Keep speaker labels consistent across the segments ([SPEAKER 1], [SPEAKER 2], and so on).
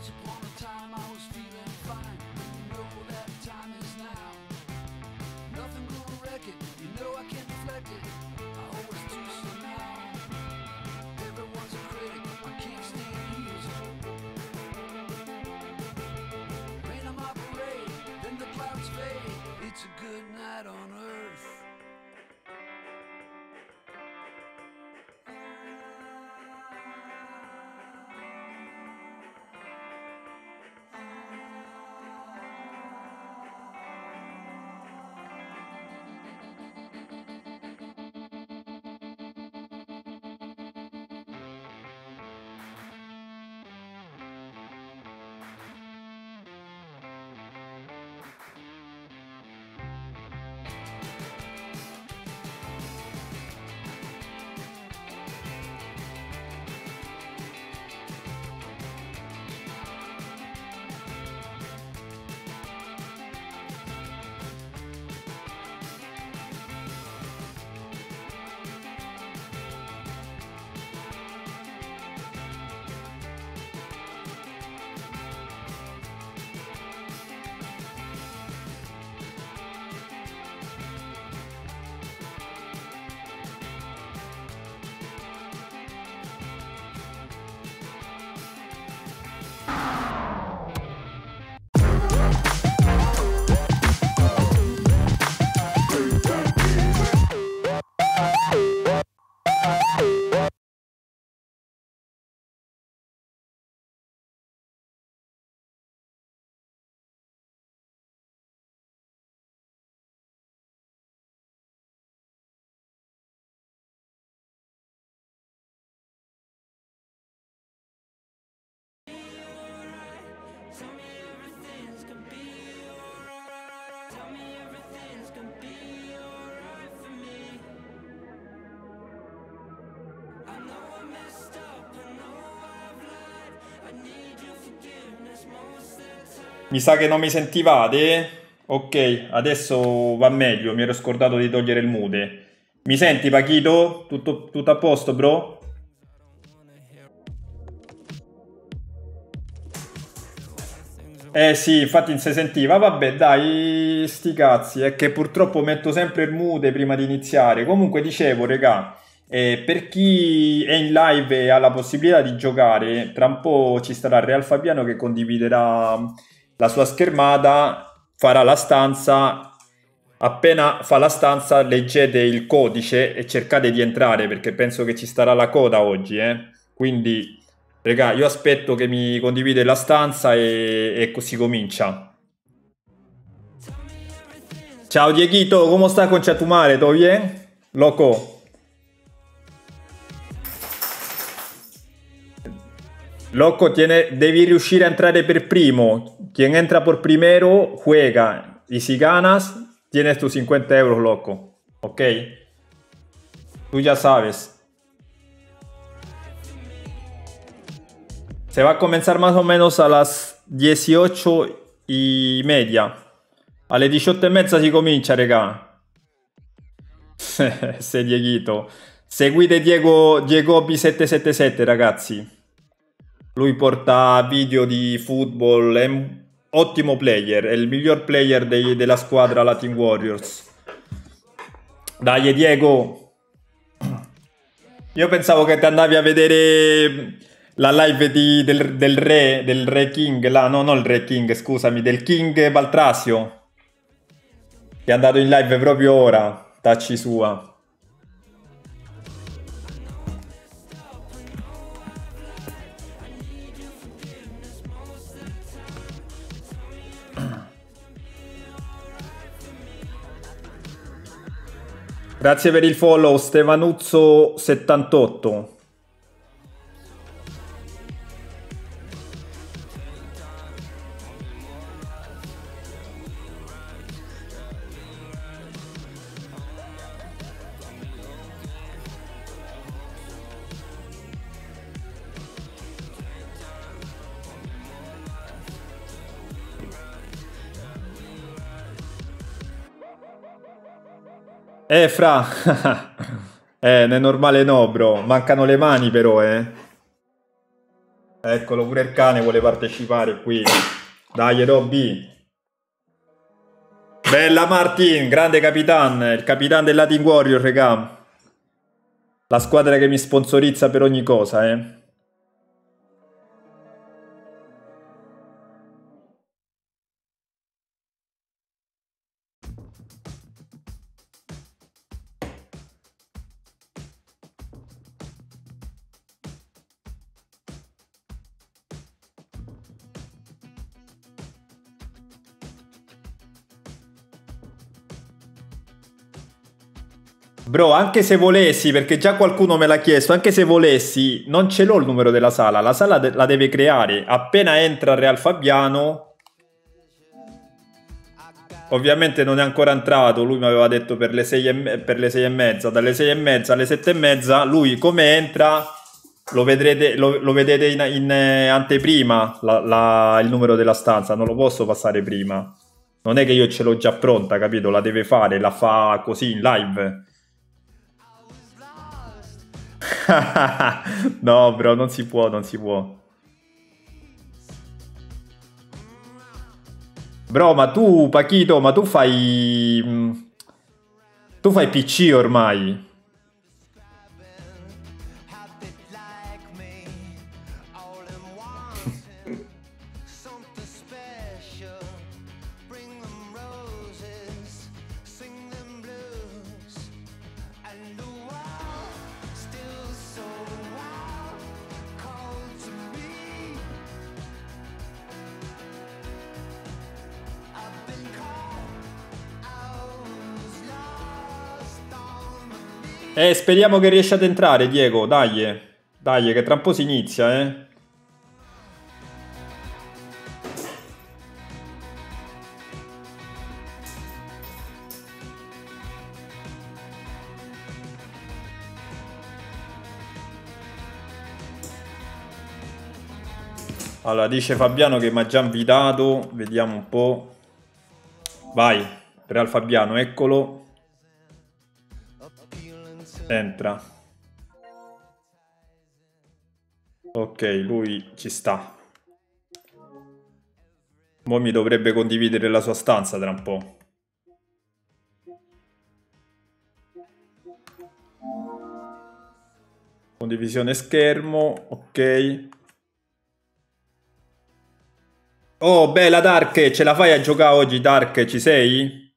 [SPEAKER 1] Once upon a time I was feeling Mi sa che non mi sentivate? Ok, adesso va meglio, mi ero scordato di togliere il mute. Mi senti Pachito? Tutto, tutto a posto, bro? Eh sì, infatti non si sentiva. Vabbè, dai, sti cazzi. È che purtroppo metto sempre il mute prima di iniziare. Comunque, dicevo, regà, eh, per chi è in live e ha la possibilità di giocare, tra un po' ci sarà Real Fabiano che condividerà la sua schermata, farà la stanza. Appena fa la stanza, leggete il codice e cercate di entrare perché penso che ci starà la coda oggi. Eh? Quindi Regà, io aspetto che mi condivide la stanza e, e così comincia. Ciao Dieguito, come sta con Chatumare? ¿Todo bien? Loco. Loco, tiene, devi riuscire a entrare per primo. Quien entra por primero juega. Y si ganas, tienes tus 50 euros, loco. ¿Ok? Tú ya sabes. Se va a comenzar más o menos a las 18 y media. Alle 18 e mezza si comincia, regà. Se Dieghito. Seguite Diego, Diego B777, ragazzi. Lui porta video di football, è un ottimo player, è il miglior player dei, della squadra Latin Warriors. Dai Diego. Io pensavo che ti andavi a vedere la live di, del, del, re, del re King, là, no, non il re King, scusami, del King Baltrasio, che è andato in live proprio ora, tacci sua. Grazie per il follow, Stevanuzzo78. Eh, fra. eh, non è normale no, bro. Mancano le mani però, eh. Eccolo, pure il cane vuole partecipare qui. Dai, Robby. Bella Martin, grande capitan, il capitan del Latin Warrior, regà. La squadra che mi sponsorizza per ogni cosa, eh. Bro, anche se volessi, perché già qualcuno me l'ha chiesto, anche se volessi, non ce l'ho il numero della sala, la sala de la deve creare. Appena entra Real Fabiano, ovviamente non è ancora entrato, lui mi aveva detto per le sei e, per le sei e mezza, dalle sei e mezza alle sette e mezza, lui come entra lo, vedrete, lo, lo vedete in, in eh, anteprima la, la, il numero della stanza, non lo posso passare prima. Non è che io ce l'ho già pronta, capito? La deve fare, la fa così in live. no, bro, non si può, non si può. Bro, ma tu, Pachito, ma tu fai... Mm, tu fai PC ormai. Eh, speriamo che riesci ad entrare, Diego. Dai, dai, che tra un po' si inizia, eh. Allora, dice Fabiano che mi ha già invitato. Vediamo un po'. Vai, Real Fabiano, eccolo. Entra. Ok, lui ci sta. Mo mi dovrebbe condividere la sua stanza tra un po'. Condivisione schermo, ok. Oh, bella Dark, ce la fai a giocare oggi Dark, ci sei?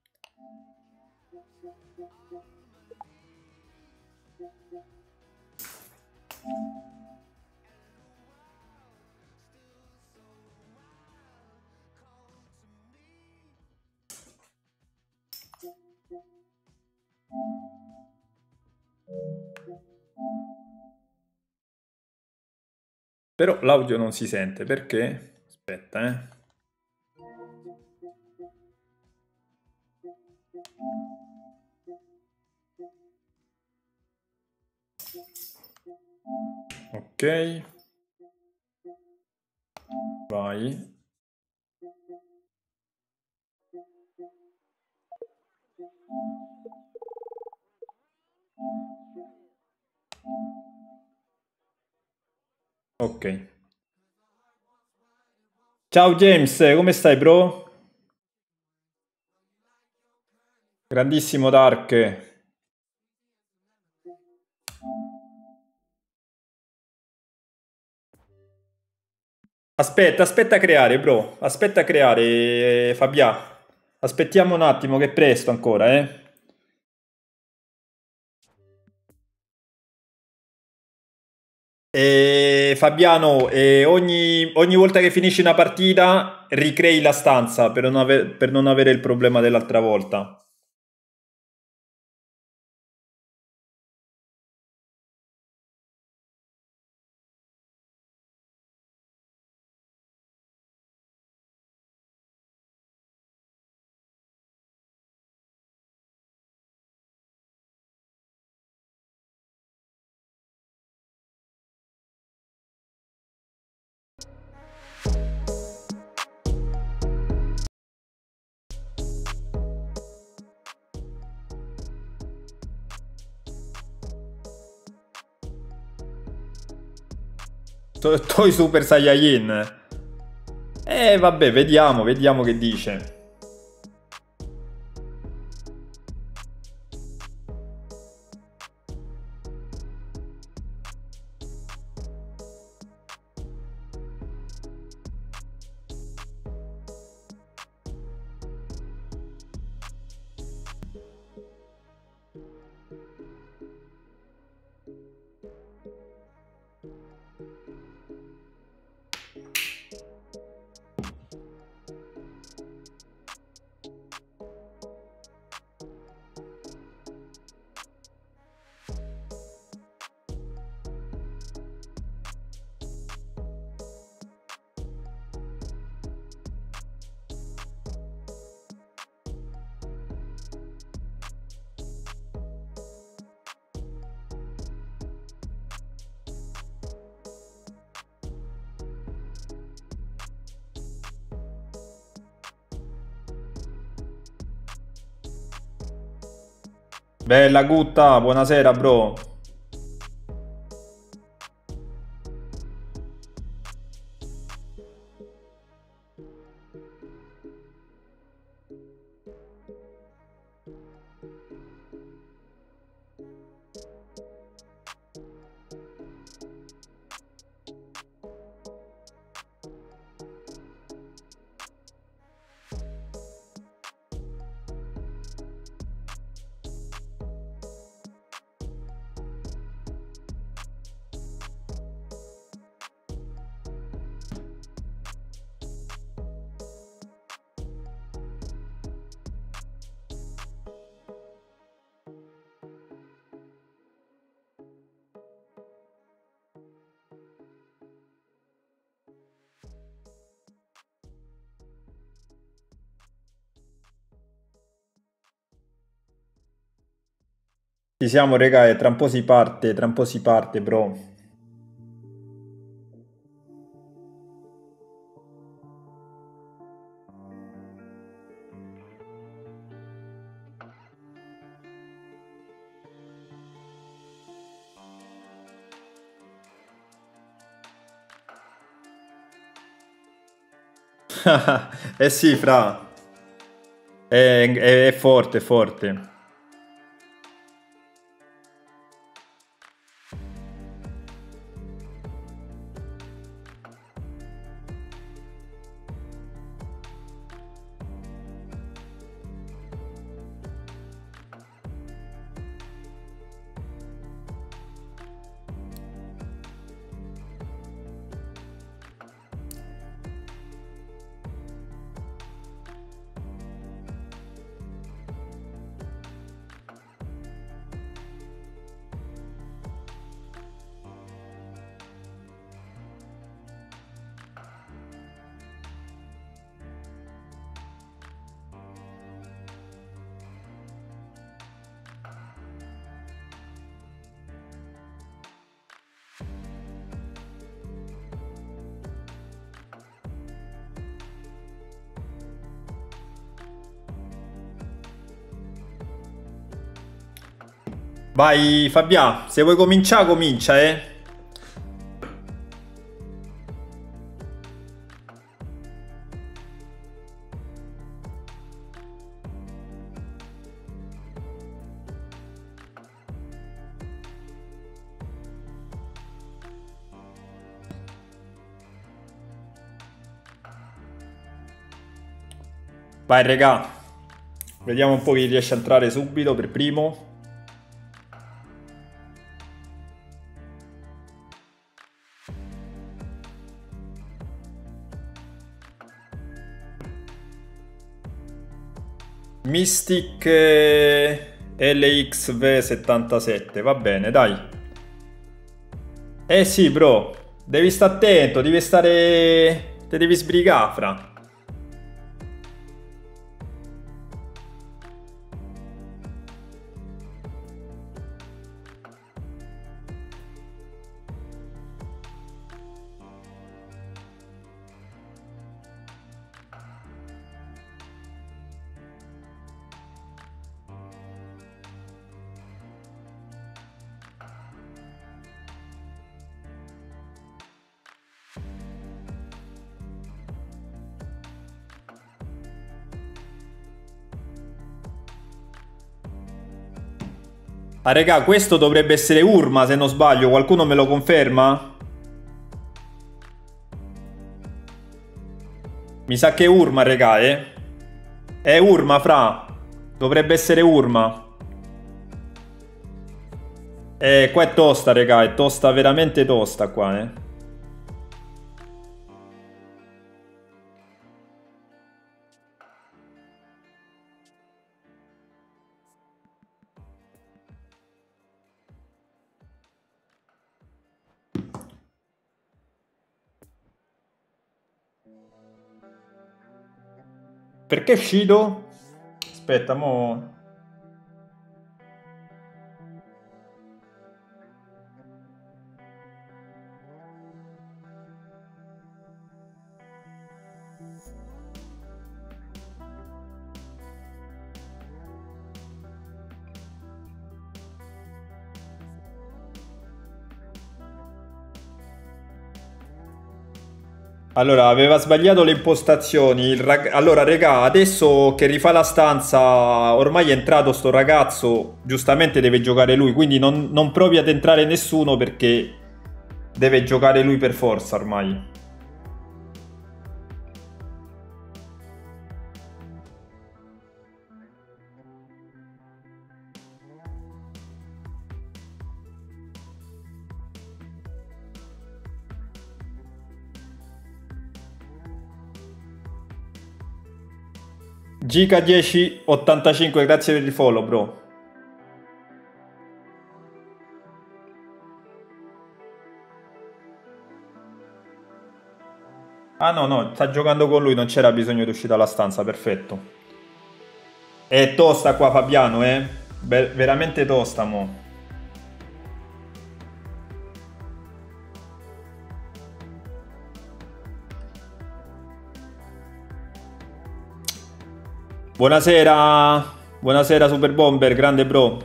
[SPEAKER 1] Però l'audio non si sente perché? Aspetta, eh. Ok. Vai. Ok. Ciao James, come stai bro? Grandissimo Dark. Aspetta, aspetta a creare, bro. Aspetta a creare, Fabia. Aspettiamo un attimo che è presto ancora, eh. E Fabiano, e ogni, ogni, volta che finisci una partita ricrei la stanza per non, ave- per non avere il problema dell'altra volta. Toy Super Saiyajin. Eh vabbè, vediamo, vediamo che dice. Bella Gutta, buonasera bro. Ci siamo, regà, e tra un po' si parte, tra un po' si parte, bro. eh sì, fra. È, è, è forte, forte. Vai Fabià, se vuoi cominciare comincia eh. Vai regà, vediamo un po' chi riesce a entrare subito per primo. Mystic eh, LXV77, va bene, dai. Eh sì, bro, devi stare attento, devi stare... Te devi sbrigare, fra. Ah, regà, questo dovrebbe essere Urma, se non sbaglio. Qualcuno me lo conferma? Mi sa che è Urma, regà, eh. È Urma, fra. Dovrebbe essere Urma. Eh, qua è tosta, regà. È tosta, veramente tosta qua, eh. Perché Shido? Aspetta, mo... Allora, aveva sbagliato le impostazioni. Rag... Allora, regà, adesso che rifà la stanza, ormai è entrato sto ragazzo, giustamente deve giocare lui, quindi non, non provi ad entrare nessuno perché deve giocare lui per forza ormai. Giga 1085, grazie per il follow, bro. Ah no, no, sta giocando con lui, non c'era bisogno di uscire dalla stanza, perfetto. È tosta qua Fabiano, eh? Be veramente tosta, mo'. Buonasera, buonasera Super Bomber, grande bro.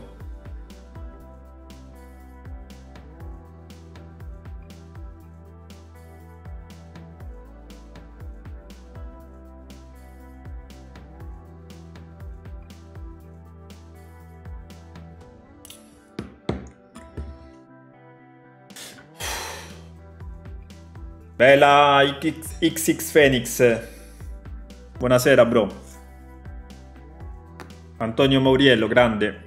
[SPEAKER 2] Bella XX Phoenix. Buonasera bro. Antonio Mauriello, grande.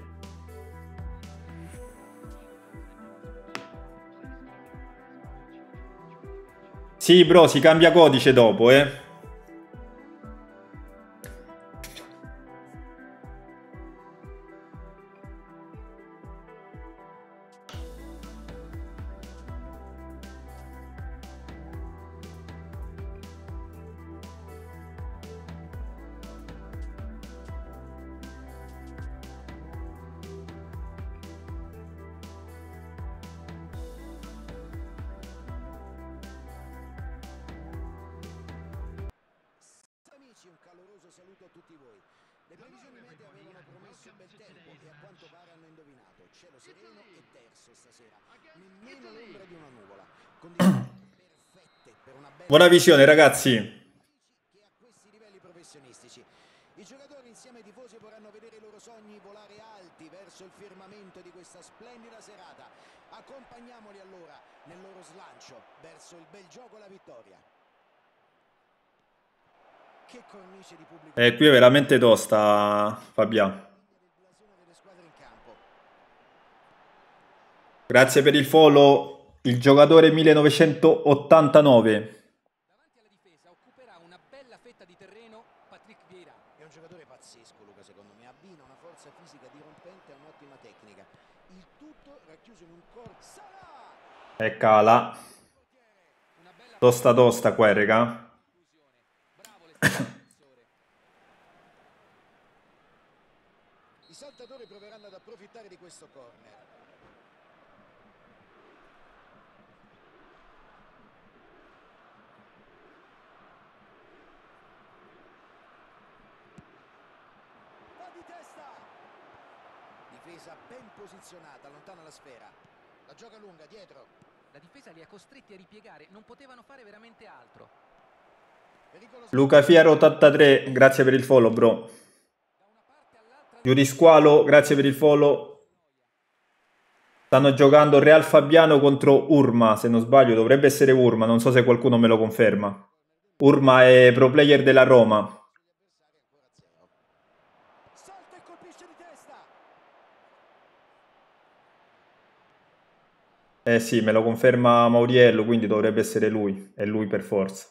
[SPEAKER 2] Sì, bro, si cambia codice dopo, eh. Questa splendida serata. Accompagniamoli allora nel loro slancio verso il bel gioco e la vittoria. Che cornice di pubblico. Eh, qui è veramente tosta, Fabiano. Grazie per il follow, il giocatore 1989. E. Tosta tosta qua, raga. I saltatori proveranno ad approfittare di questo corner. Va di testa. Difesa ben posizionata, lontana la sfera. La gioca lunga, dietro. La difesa li ha costretti a ripiegare, non potevano fare veramente altro. Luca Fiero 83, grazie per il follow, bro. Giurisqualo, grazie per il follow. Stanno giocando Real Fabiano contro Urma, se non sbaglio, dovrebbe essere Urma, non so se qualcuno me lo conferma. Urma è pro player della Roma. Eh sì, me lo conferma Mauriello, quindi dovrebbe essere lui. È lui per forza.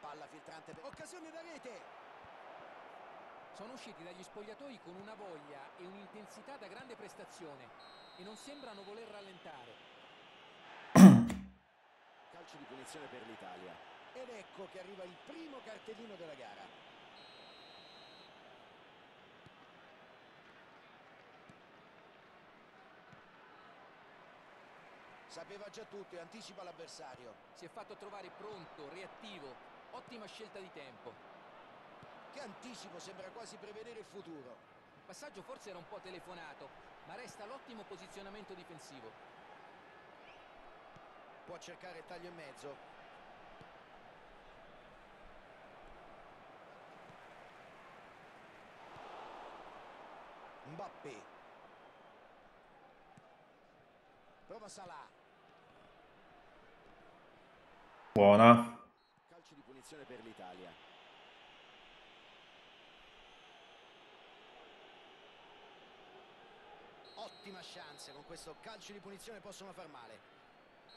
[SPEAKER 2] Palla filtrante, occasione da rete. Sono usciti dagli spogliatoi con una voglia e un'intensità da grande prestazione e non sembrano voler rallentare. Calcio di punizione per l'Italia. Ed ecco che arriva il primo cartellino della gara. Sapeva già tutto e anticipa l'avversario. Si è fatto trovare pronto, reattivo. Ottima scelta di tempo. Che anticipo, sembra quasi prevedere il futuro. Il passaggio forse era un po' telefonato, ma resta l'ottimo posizionamento difensivo. Può cercare il taglio in mezzo. Mbappé. Prova Salah. Buona. Calcio di punizione per l'Italia. Ottima chance, con questo calcio di punizione possono far male.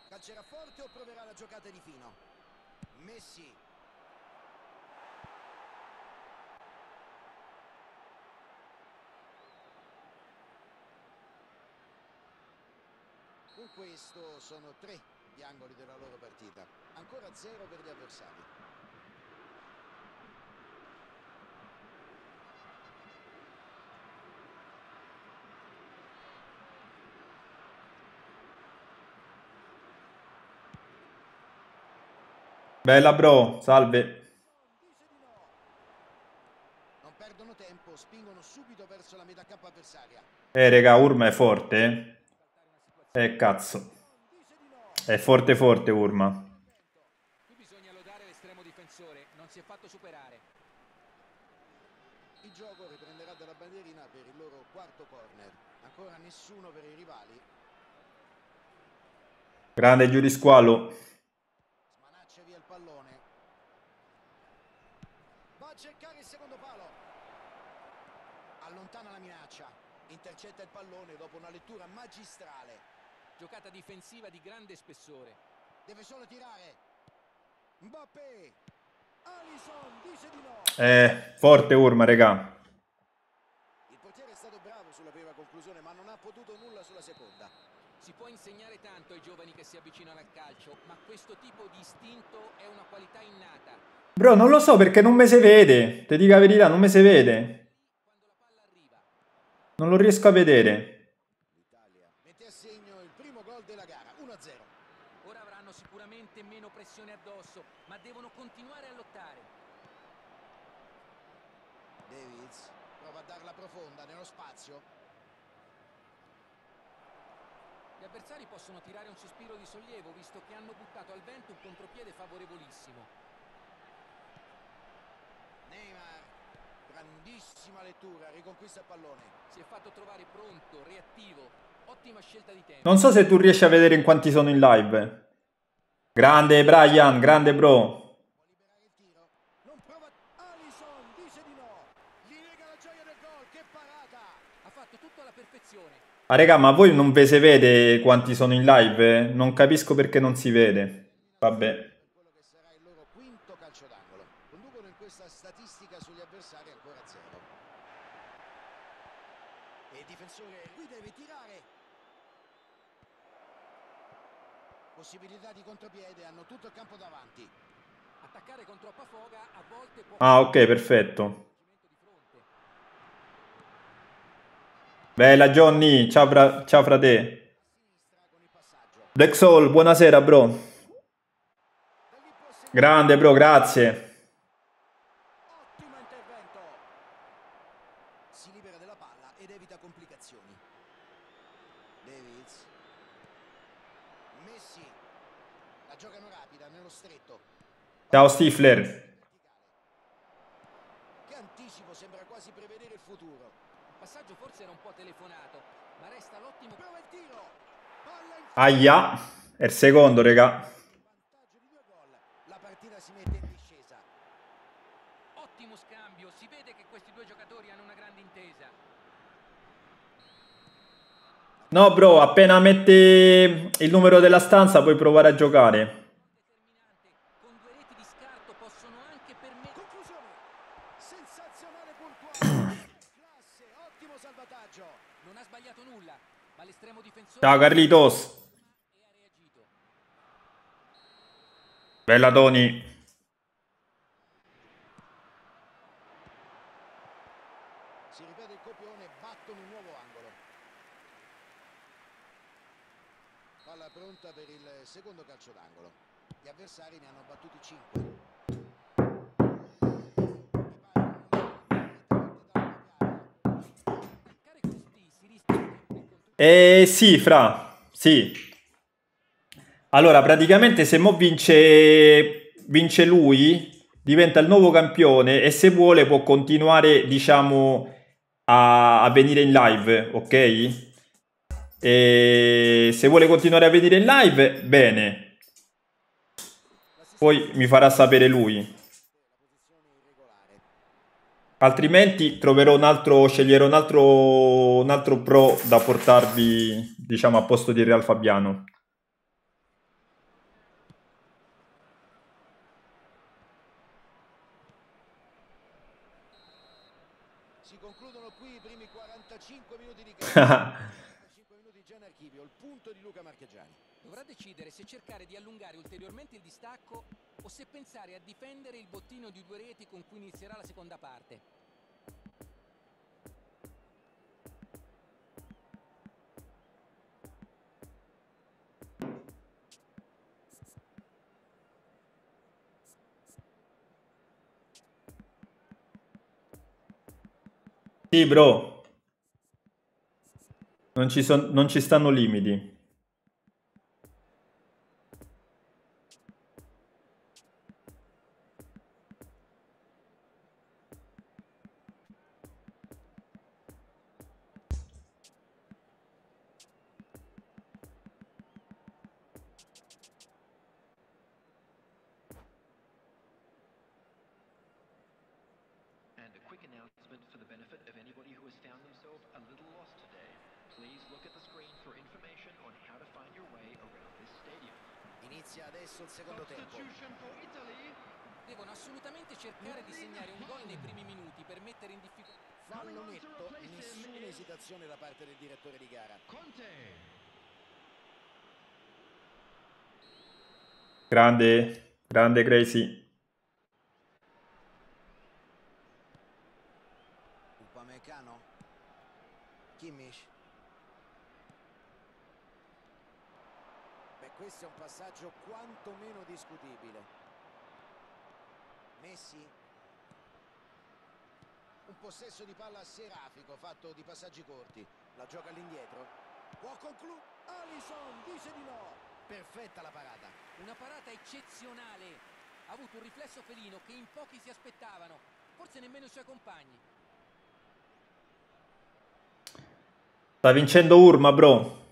[SPEAKER 2] Calcerà forte o proverà la giocata di fino? Messi. Con questo sono tre gli angoli della loro partita. Ancora zero per gli avversari. Bella bro, salve. Non perdono tempo, spingono subito verso la metà campo avversaria. Eh raga, Urma è forte. Eh, eh cazzo. È forte forte Urma. Qui bisogna lodare l'estremo difensore, non si è fatto superare. Il gioco riprenderà dalla bandierina per il loro quarto corner. Ancora nessuno per i rivali.
[SPEAKER 1] Grande giurisqualo.
[SPEAKER 2] Smanaccia via il pallone. Va a cercare il secondo palo. Allontana la minaccia. Intercetta il pallone dopo una lettura magistrale.
[SPEAKER 3] Giocata difensiva di grande spessore.
[SPEAKER 2] Deve solo tirare. Mbappé. Alisson dice di no.
[SPEAKER 1] Eh, forte Urma, regà.
[SPEAKER 2] Il portiere è stato bravo sulla prima conclusione, ma non ha potuto nulla sulla seconda.
[SPEAKER 3] Si può insegnare tanto ai giovani che si avvicinano al calcio, ma questo tipo di istinto è una qualità innata.
[SPEAKER 1] Bro, non lo so perché non mi si vede. Ti dico la verità, non mi si vede.
[SPEAKER 3] Quando la palla arriva,
[SPEAKER 1] Non lo riesco a vedere.
[SPEAKER 2] L'Italia mette a segno il primo gol della gara, 1-0.
[SPEAKER 3] ora avranno sicuramente meno pressione addosso, ma devono continuare a lottare.
[SPEAKER 2] Davids prova a darla profonda nello spazio.
[SPEAKER 3] Gli avversari possono tirare un sospiro di sollievo visto che hanno buttato al vento un contropiede favorevolissimo.
[SPEAKER 2] Neymar, grandissima lettura, riconquista il pallone.
[SPEAKER 3] Si è fatto trovare pronto, reattivo. Ottima scelta di tempo.
[SPEAKER 1] Non so se tu riesci a vedere in quanti sono in live. Grande Brian, grande bro. Ah, raga, ma voi non ve si vede quanti sono in live? Non capisco perché non si vede. Vabbè.
[SPEAKER 2] Quello che sarà il loro quinto calcio d'angolo. Conducono in questa statistica sugli avversari ancora a zero. E il difensore qui deve tirare. Possibilità di contropiede, hanno tutto il campo davanti.
[SPEAKER 3] Attaccare con troppa foga a volte può
[SPEAKER 1] Ah, ok, perfetto. Bella Johnny, ciao, fra- ciao frate.
[SPEAKER 2] Sinistra con il passaggio.
[SPEAKER 1] Black Soul, buonasera bro. Grande bro, grazie.
[SPEAKER 2] Ottimo intervento. Si libera della palla ed evita complicazioni. Davids. Messi. La giocano rapida nello stretto.
[SPEAKER 1] Ciao Stifler.
[SPEAKER 2] Che anticipo, sembra quasi prevedere il futuro.
[SPEAKER 3] Il passaggio forse era un po' telefonato, ma resta l'ottimo
[SPEAKER 2] Prova il tiro. Palla in
[SPEAKER 1] Aia. È il secondo, raga.
[SPEAKER 2] vantaggio di due gol. La partita si mette in discesa.
[SPEAKER 3] ottimo scambio. Si vede che questi due giocatori hanno una grande intesa.
[SPEAKER 1] No bro, appena metti il numero della stanza puoi provare a giocare.
[SPEAKER 3] Determinante. Con due reti di scarto possono anche permettere
[SPEAKER 2] Conclusione. Sensazionale puntuale. Classe, ottimo salvataggio.
[SPEAKER 3] Non ha sbagliato nulla, ma l'estremo difensore
[SPEAKER 1] Ciao Carlitos. Bella Tony.
[SPEAKER 2] Si ripete il copione, battono un nuovo angolo. Palla pronta per il secondo calcio d'angolo. Gli avversari ne hanno battuti 5.
[SPEAKER 3] Attaccare così si rischia di perdere il controllo.
[SPEAKER 1] Eh sì, fra. Sì. Allora, praticamente se mo vince, vince lui, diventa il nuovo campione e se vuole può continuare, diciamo, a, a venire in live, ok? E se vuole continuare a venire in live, bene. Poi mi farà sapere lui. Altrimenti troverò un altro, sceglierò un altro, un altro pro da portarvi, diciamo, a posto di Real Fabiano.
[SPEAKER 2] Si concludono qui i primi 45 minuti di gara. 45 minuti già in archivio, il punto di Luca Marchegiani.
[SPEAKER 3] Dovrà decidere se cercare di allungare ulteriormente il distacco o se pensare a difendere il bottino di due reti con cui inizierà la seconda parte.
[SPEAKER 1] Sì, bro. Non ci, son- non ci stanno limiti.
[SPEAKER 4] Quick announcement for the benefit of anybody who has found themselves a little lost today. Please look at the screen for information on how to find your way around this stadium.
[SPEAKER 2] Inizia adesso il secondo tempo.
[SPEAKER 3] Devono assolutamente cercare di segnare un gol nei primi minuti per mettere in difficoltà.
[SPEAKER 2] Fallo netto, nessuna esitazione da parte del direttore di gara.
[SPEAKER 4] Conte.
[SPEAKER 1] Grande, grande Crazy.
[SPEAKER 2] Upamecano. Kimmich. Beh, questo è un passaggio quantomeno discutibile. Messi. Un possesso di palla serafico fatto di passaggi corti. La gioca all'indietro. Può concludere. Alisson dice di no. Perfetta la parata.
[SPEAKER 3] Una parata eccezionale. Ha avuto un riflesso felino che in pochi si aspettavano, forse nemmeno i suoi compagni.
[SPEAKER 1] Sta vincendo Urma, bro.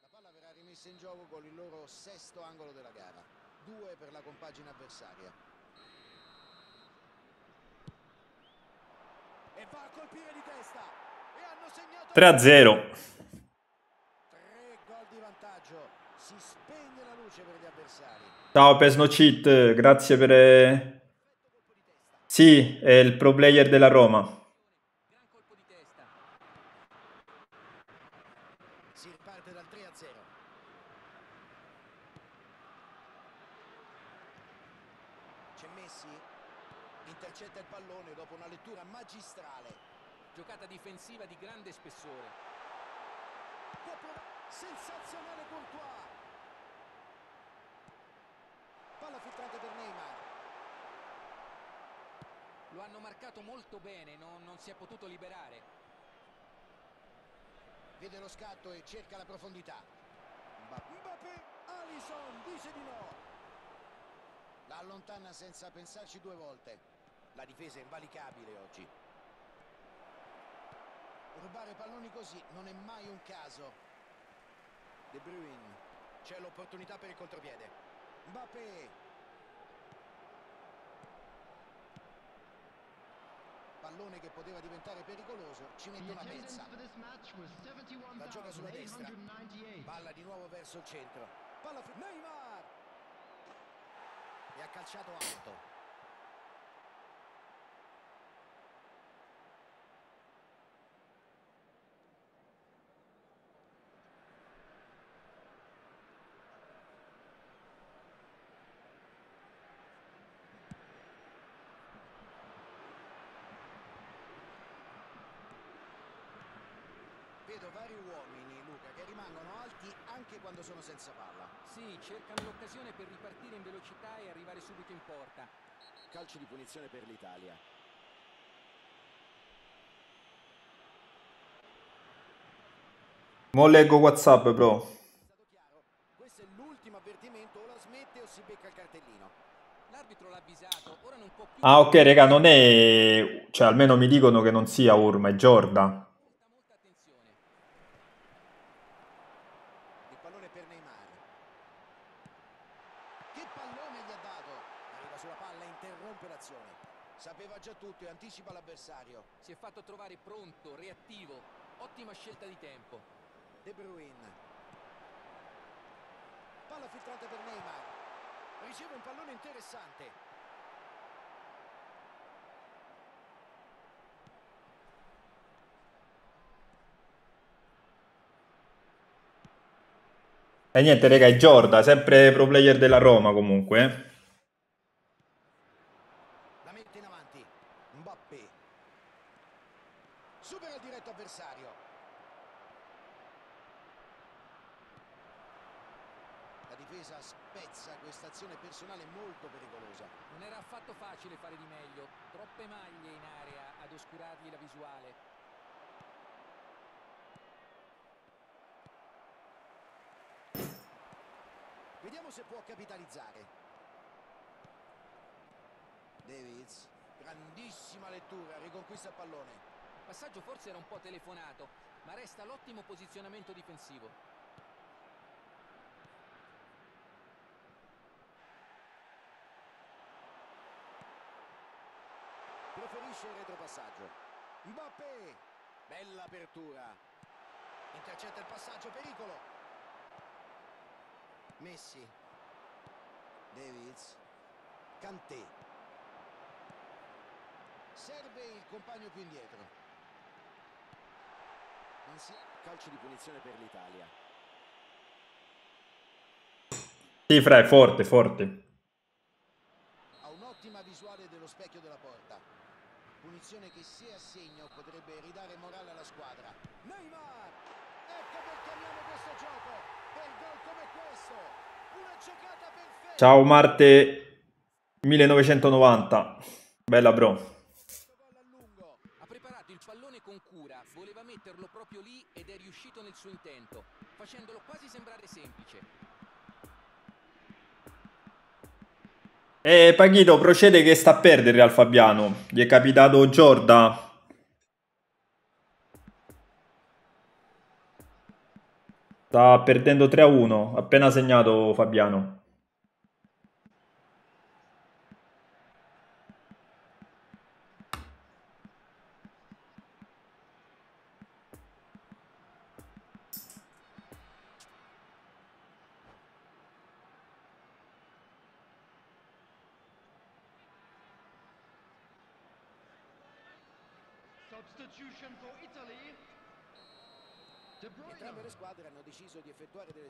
[SPEAKER 2] La palla verrà rimessa in gioco con il loro sesto angolo della gara. Due per la compagine avversaria. E va a colpire di testa. E hanno segnato
[SPEAKER 1] 3-0.
[SPEAKER 2] tre gol di vantaggio. Si spegne la luce per gli avversari.
[SPEAKER 1] Ciao Pesno Cheat, grazie per... eh, Sì, è il pro player della Roma.
[SPEAKER 3] Gran colpo di testa.
[SPEAKER 2] Si riparte dal 3 a 0. C'è Messi. Intercetta il pallone dopo una lettura magistrale.
[SPEAKER 3] Giocata difensiva di grande spessore.
[SPEAKER 2] Può provare- Sensazionale Courtois. Palla filtrante per Neymar.
[SPEAKER 3] Lo hanno molto bene, non, non si è potuto liberare.
[SPEAKER 2] Vede lo scatto e cerca la profondità. Mbappé. Alisson dice di no. La allontana senza pensarci due volte. La difesa è invalicabile oggi. Rubare palloni così non è mai un caso. De Bruyne. C'è l'opportunità per il contropiede. Mbappé. Pallone che poteva diventare pericoloso. Ci mette una pezza. La gioca sulla destra.
[SPEAKER 4] 71,898.
[SPEAKER 2] Palla di nuovo verso il centro. Palla Neymar! E ha calciato alto. Vedo vari uomini, Luca, che rimangono alti anche quando sono senza palla.
[SPEAKER 3] Sì, cercano l'occasione per ripartire in velocità e arrivare subito in porta.
[SPEAKER 2] Calcio di punizione per l'Italia.
[SPEAKER 1] Mo leggo WhatsApp, bro.
[SPEAKER 2] Questo è l'ultimo avvertimento, o la smette o si becca il cartellino.
[SPEAKER 3] L'arbitro l'ha avvisato, ora non può più...
[SPEAKER 1] Ah, ok, raga, non è... Cioè, almeno mi dicono che non sia Urma, è Giorda.
[SPEAKER 3] Molta, molta attenzione.
[SPEAKER 2] Il pallone per Neymar. Che pallone gli ha dato? Arriva sulla palla e interrompe l'azione. Sapeva già tutto e anticipa l'avversario.
[SPEAKER 3] Si è fatto trovare pronto, reattivo. Ottima scelta di tempo.
[SPEAKER 2] De Bruyne. Palla filtrante per Neymar. Riceve un pallone interessante.
[SPEAKER 1] E niente, raga, è Giorda, sempre pro player della Roma comunque. eh.
[SPEAKER 2] La mette in avanti. Mbappé. Supera il diretto avversario. La difesa spezza questa azione personale molto pericolosa.
[SPEAKER 3] Non era affatto facile fare di meglio. Troppe maglie in area ad oscurargli la visuale.
[SPEAKER 2] Vediamo se può capitalizzare. Davids. Grandissima lettura, riconquista il pallone.
[SPEAKER 3] Il passaggio forse era un po' telefonato, ma resta l'ottimo posizionamento difensivo.
[SPEAKER 2] Subisce il retropassaggio. Mbappé, bella apertura. Intercetta il passaggio, pericolo. Messi. Davids. Kanté. Serve il compagno più indietro. Non si... Calcio di punizione per l'Italia.
[SPEAKER 1] Sì, fra, è forte, forte.
[SPEAKER 2] Ha un'ottima visuale dello specchio della porta. Punizione che se assegno potrebbe ridare morale alla squadra. Neymar! Ecco perché amiamo questo gioco. Per gol come questo. Una giocata perfetta.
[SPEAKER 1] Ciao Marte 1990. Bella bro.
[SPEAKER 2] A.
[SPEAKER 3] Ha preparato il pallone con cura, voleva metterlo proprio lì ed è riuscito nel suo intento, facendolo quasi sembrare semplice.
[SPEAKER 1] E Paghito procede che sta a perdere al Fabiano. Gli è capitato Giorda. Sta perdendo 3 a 1. Appena segnato Fabiano.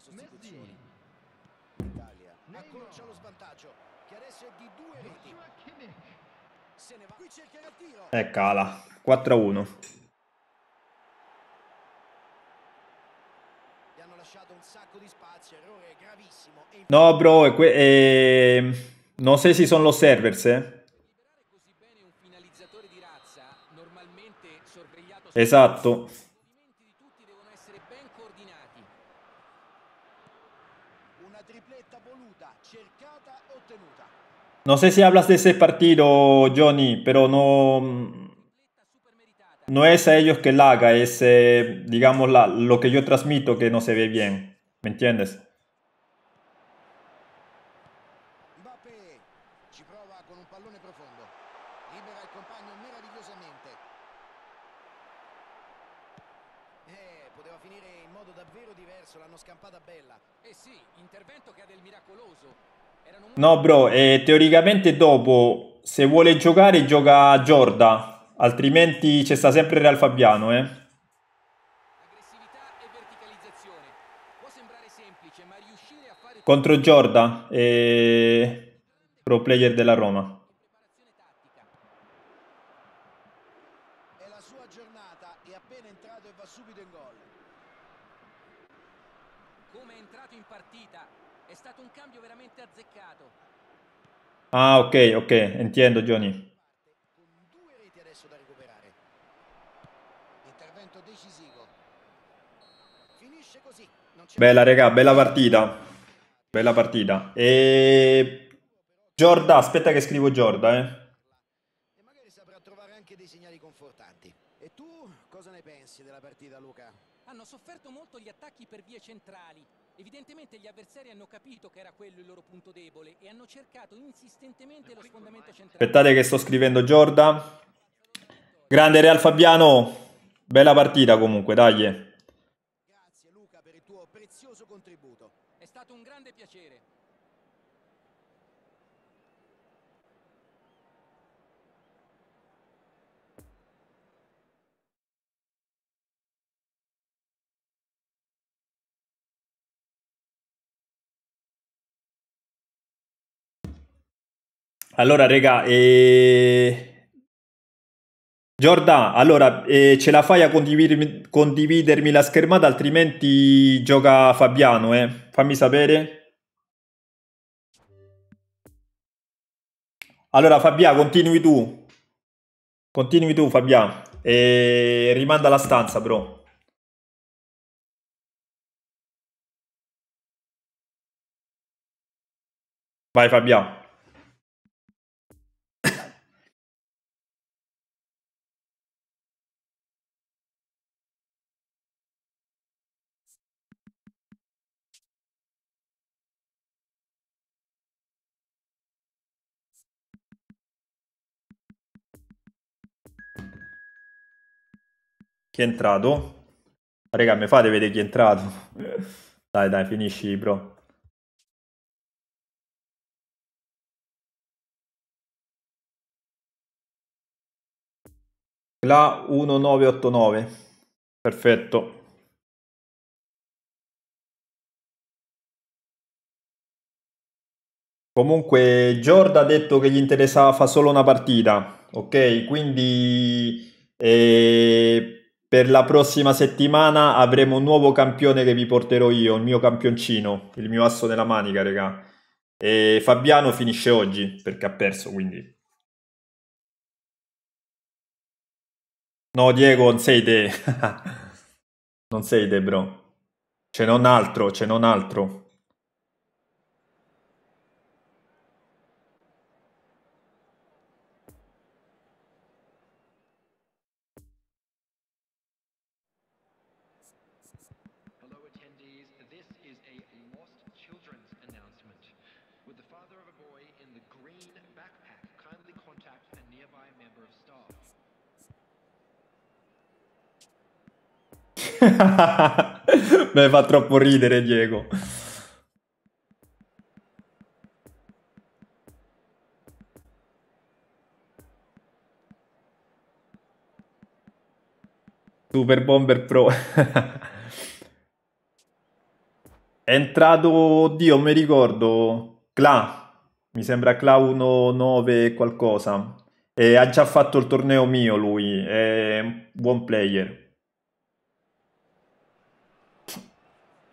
[SPEAKER 2] Sostituzioni. L'Italia accorcia lo svantaggio, che adesso è di due reti. Se ne va. Qui cercherà il tiro.
[SPEAKER 1] E cala. 4 a 1.
[SPEAKER 2] Gli hanno lasciato un sacco di spazio, errore gravissimo. E
[SPEAKER 1] No, bro, è que- eh, no sé si son los servers, eh.
[SPEAKER 3] Liberare
[SPEAKER 1] No sé si hablas de ese partido, Johnny, pero no, no es a ellos que la haga, es, eh, digamos, la, lo que yo transmito que no se ve bien. ¿Me entiendes? No, bro, eh, teoricamente dopo, se vuole giocare, gioca Giorda, altrimenti c'è sta sempre Real Fabiano, eh.
[SPEAKER 3] semplice, a
[SPEAKER 1] Contro Giorda, eh, pro player della Roma.
[SPEAKER 3] preparazione tattica.
[SPEAKER 2] È la sua giornata, è appena entrato e va subito in gol.
[SPEAKER 3] Come è entrato in partita, è stato un cambio veramente azzeccato.
[SPEAKER 1] Ah, ok, ok, entiendo, Johnny. Bella, regà, bella partita. Bella partita. E... Giorda, aspetta che scrivo Giorda, eh.
[SPEAKER 2] E magari saprà trovare anche dei segnali confortanti. E tu cosa ne pensi della partita, Luca?
[SPEAKER 3] Hanno sofferto molto gli attacchi per vie centrali. Evidentemente gli avversari hanno capito che era quello il loro punto debole e hanno cercato insistentemente lo sfondamento centrale.
[SPEAKER 1] Aspettate che sto scrivendo Giorda. Grande Real Fabiano. Bella partita comunque, dai.
[SPEAKER 2] Grazie Luca per il tuo prezioso contributo.
[SPEAKER 3] È stato un grande piacere.
[SPEAKER 1] Allora, regà, e... Giorda, allora, eh, ce la fai a condividermi, condividermi la schermata, altrimenti gioca Fabiano, eh. Fammi sapere. Allora, Fabia, continui tu. Continui tu, Fabia. E rimanda la stanza, bro. Vai, Fabia. Chi è entrato? Raga, mi fate vedere chi è entrato. dai, dai, finisci, bro. La 1989. Perfetto. Comunque Giorda ha detto che gli interessava fare solo una partita, ok? Quindi eh, per la prossima settimana avremo un nuovo campione che vi porterò io, il mio campioncino, il mio asso nella manica, raga. E Fabiano finisce oggi perché ha perso, quindi No, Diego, non sei te. non sei te, bro. Ce n'è un altro, ce n'è un altro. Mi fa troppo ridere, Diego. Super Bomber Pro. È entrato, oddio, mi ricordo, Cla. Mi sembra Cla 19 qualcosa. E ha già fatto il torneo mio lui, è un buon player.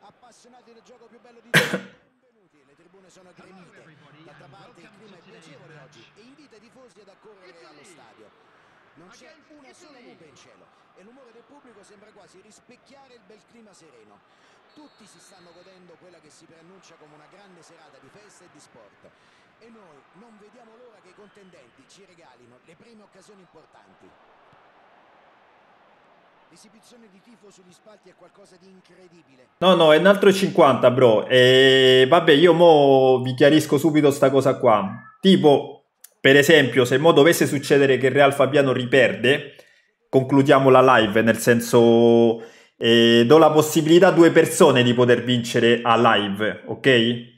[SPEAKER 2] Appassionati del gioco più bello di tutti, benvenuti. Le tribune sono gremite. D'altra parte il clima è piacevole oggi e i tifosi ad accorrere allo stadio. Non c'è una sola nube in cielo e l'umore del pubblico sembra quasi rispecchiare il bel clima sereno. Tutti si stanno godendo quella che si preannuncia come una grande serata di festa e di sport. E noi non vediamo l'ora che i contendenti ci regalino le prime occasioni importanti. L'esibizione di tifo sugli spalti è qualcosa di incredibile.
[SPEAKER 1] No, no, è un altro 50, bro. E vabbè, io mo vi chiarisco subito sta cosa qua. Tipo, per esempio, se mo dovesse succedere che il Real Fabiano riperde, concludiamo la live, nel senso eh, do la possibilità a due persone di poter vincere a live, ok?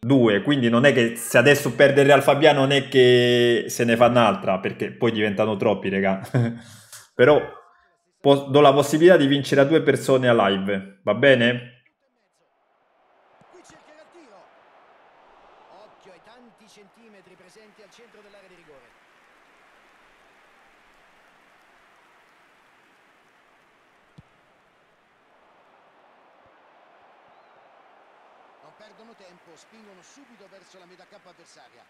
[SPEAKER 1] Due, quindi non è che se adesso perde il Real Fabiano non è che se ne fa un'altra, perché poi diventano troppi, raga. Però do la possibilità di vincere a due persone a live, va bene?
[SPEAKER 2] Qui cercherà il tiro. Occhio ai tanti centimetri presenti al centro dell'area di rigore. Non perdono tempo, spingono subito verso la metà campo avversaria.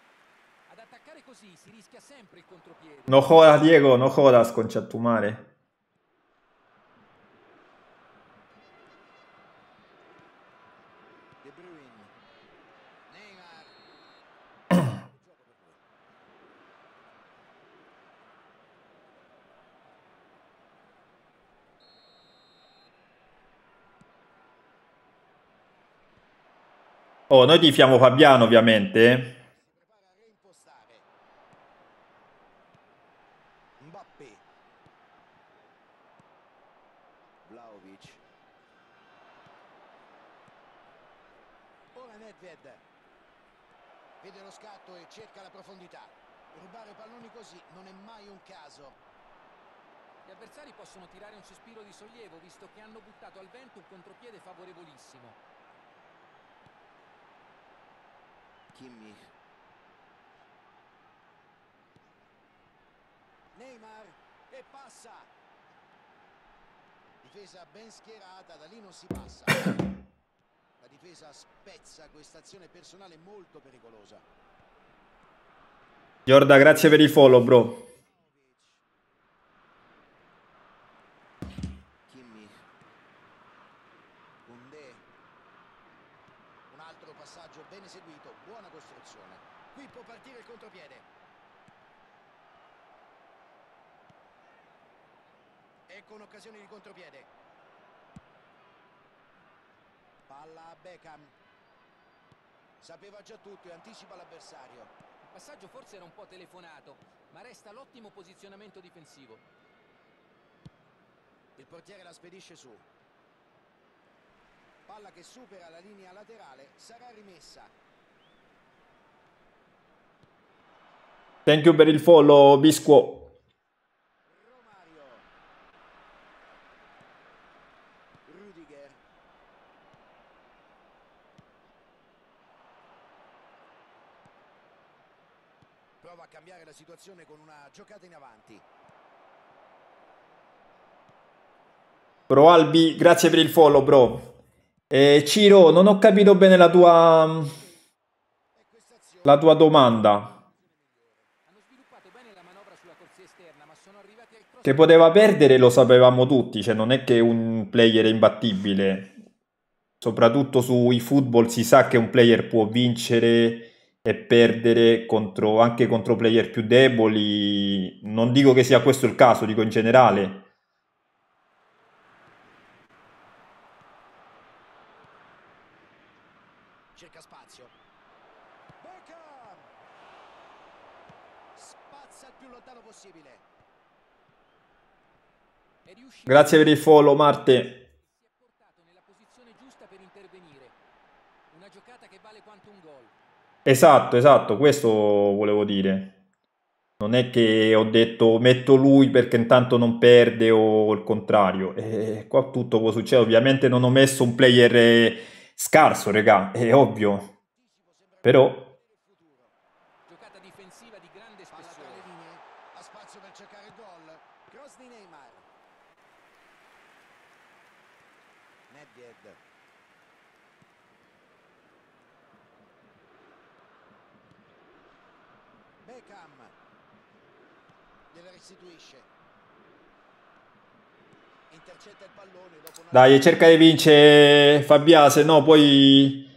[SPEAKER 3] Ad attaccare così si rischia sempre il contropiede.
[SPEAKER 1] No jodas, Diego, no jodas, concha tu madre.
[SPEAKER 2] De Bruyne. Neymar. Gioco per lui.
[SPEAKER 1] Oh, noi tifiamo Fabiano, ovviamente.
[SPEAKER 2] Si prepara a reimpostare. Mbappé. Vlaovic. Ora Nedved. Vede lo scatto e cerca la profondità. Rubare palloni così non è mai un caso.
[SPEAKER 3] Gli avversari possono tirare un sospiro di sollievo visto che hanno buttato al vento un contropiede favorevolissimo.
[SPEAKER 2] Kimmich. Neymar e passa. Difesa ben schierata, da lì non si passa. La difesa spezza questa azione personale molto pericolosa.
[SPEAKER 1] Giorda, grazie per il follow, bro.
[SPEAKER 2] Kimmich. Koundé. Un altro passaggio ben eseguito, buona costruzione. Qui può partire il contropiede. Ecco un'occasione di contropiede. Palla a Beckham. Sapeva già tutto e anticipa l'avversario.
[SPEAKER 3] Il passaggio forse era un po' telefonato, ma resta l'ottimo posizionamento difensivo.
[SPEAKER 2] Il portiere la spedisce su. Palla che supera la linea laterale, sarà rimessa.
[SPEAKER 1] Thank you per il follow, Bisquo.
[SPEAKER 2] Romario. Rudiger. Prova a cambiare la situazione con una giocata in avanti.
[SPEAKER 1] Bro Albi, grazie per il follow, bro. Eh, Ciro, non ho capito bene la tua,
[SPEAKER 2] azione
[SPEAKER 1] la tua domanda.
[SPEAKER 3] Hanno sviluppato bene la manovra sulla corsia esterna, ma sono arrivati al cross
[SPEAKER 1] Che poteva perdere lo sapevamo tutti, cioè non è che un player è imbattibile. Soprattutto sui football si sa che un player può vincere e perdere contro, anche contro player più deboli. Non dico che sia questo il caso, dico in generale.
[SPEAKER 2] cerca spazio. Beckham! Spazza il più lontano possibile.
[SPEAKER 1] Grazie per il follow, Marte.
[SPEAKER 3] si è portato nella posizione giusta per intervenire. Una giocata che vale quanto un gol.
[SPEAKER 1] Esatto, esatto, questo volevo dire. Non è che ho detto metto lui perché intanto non perde o il contrario. Eh, qua tutto può succedere. Ovviamente non ho messo un player eh, scarso, regà, è ovvio. Però
[SPEAKER 3] Giocata difensiva di grande
[SPEAKER 2] Palla tra
[SPEAKER 3] spessore.
[SPEAKER 2] le linee. Ha spazio per cercare il gol. Cross di Neymar. Nedved. Beckham. Gliela restituisce. Intercetta il pallone dopo una...
[SPEAKER 1] dai, cerca di vincere Fabia, se no poi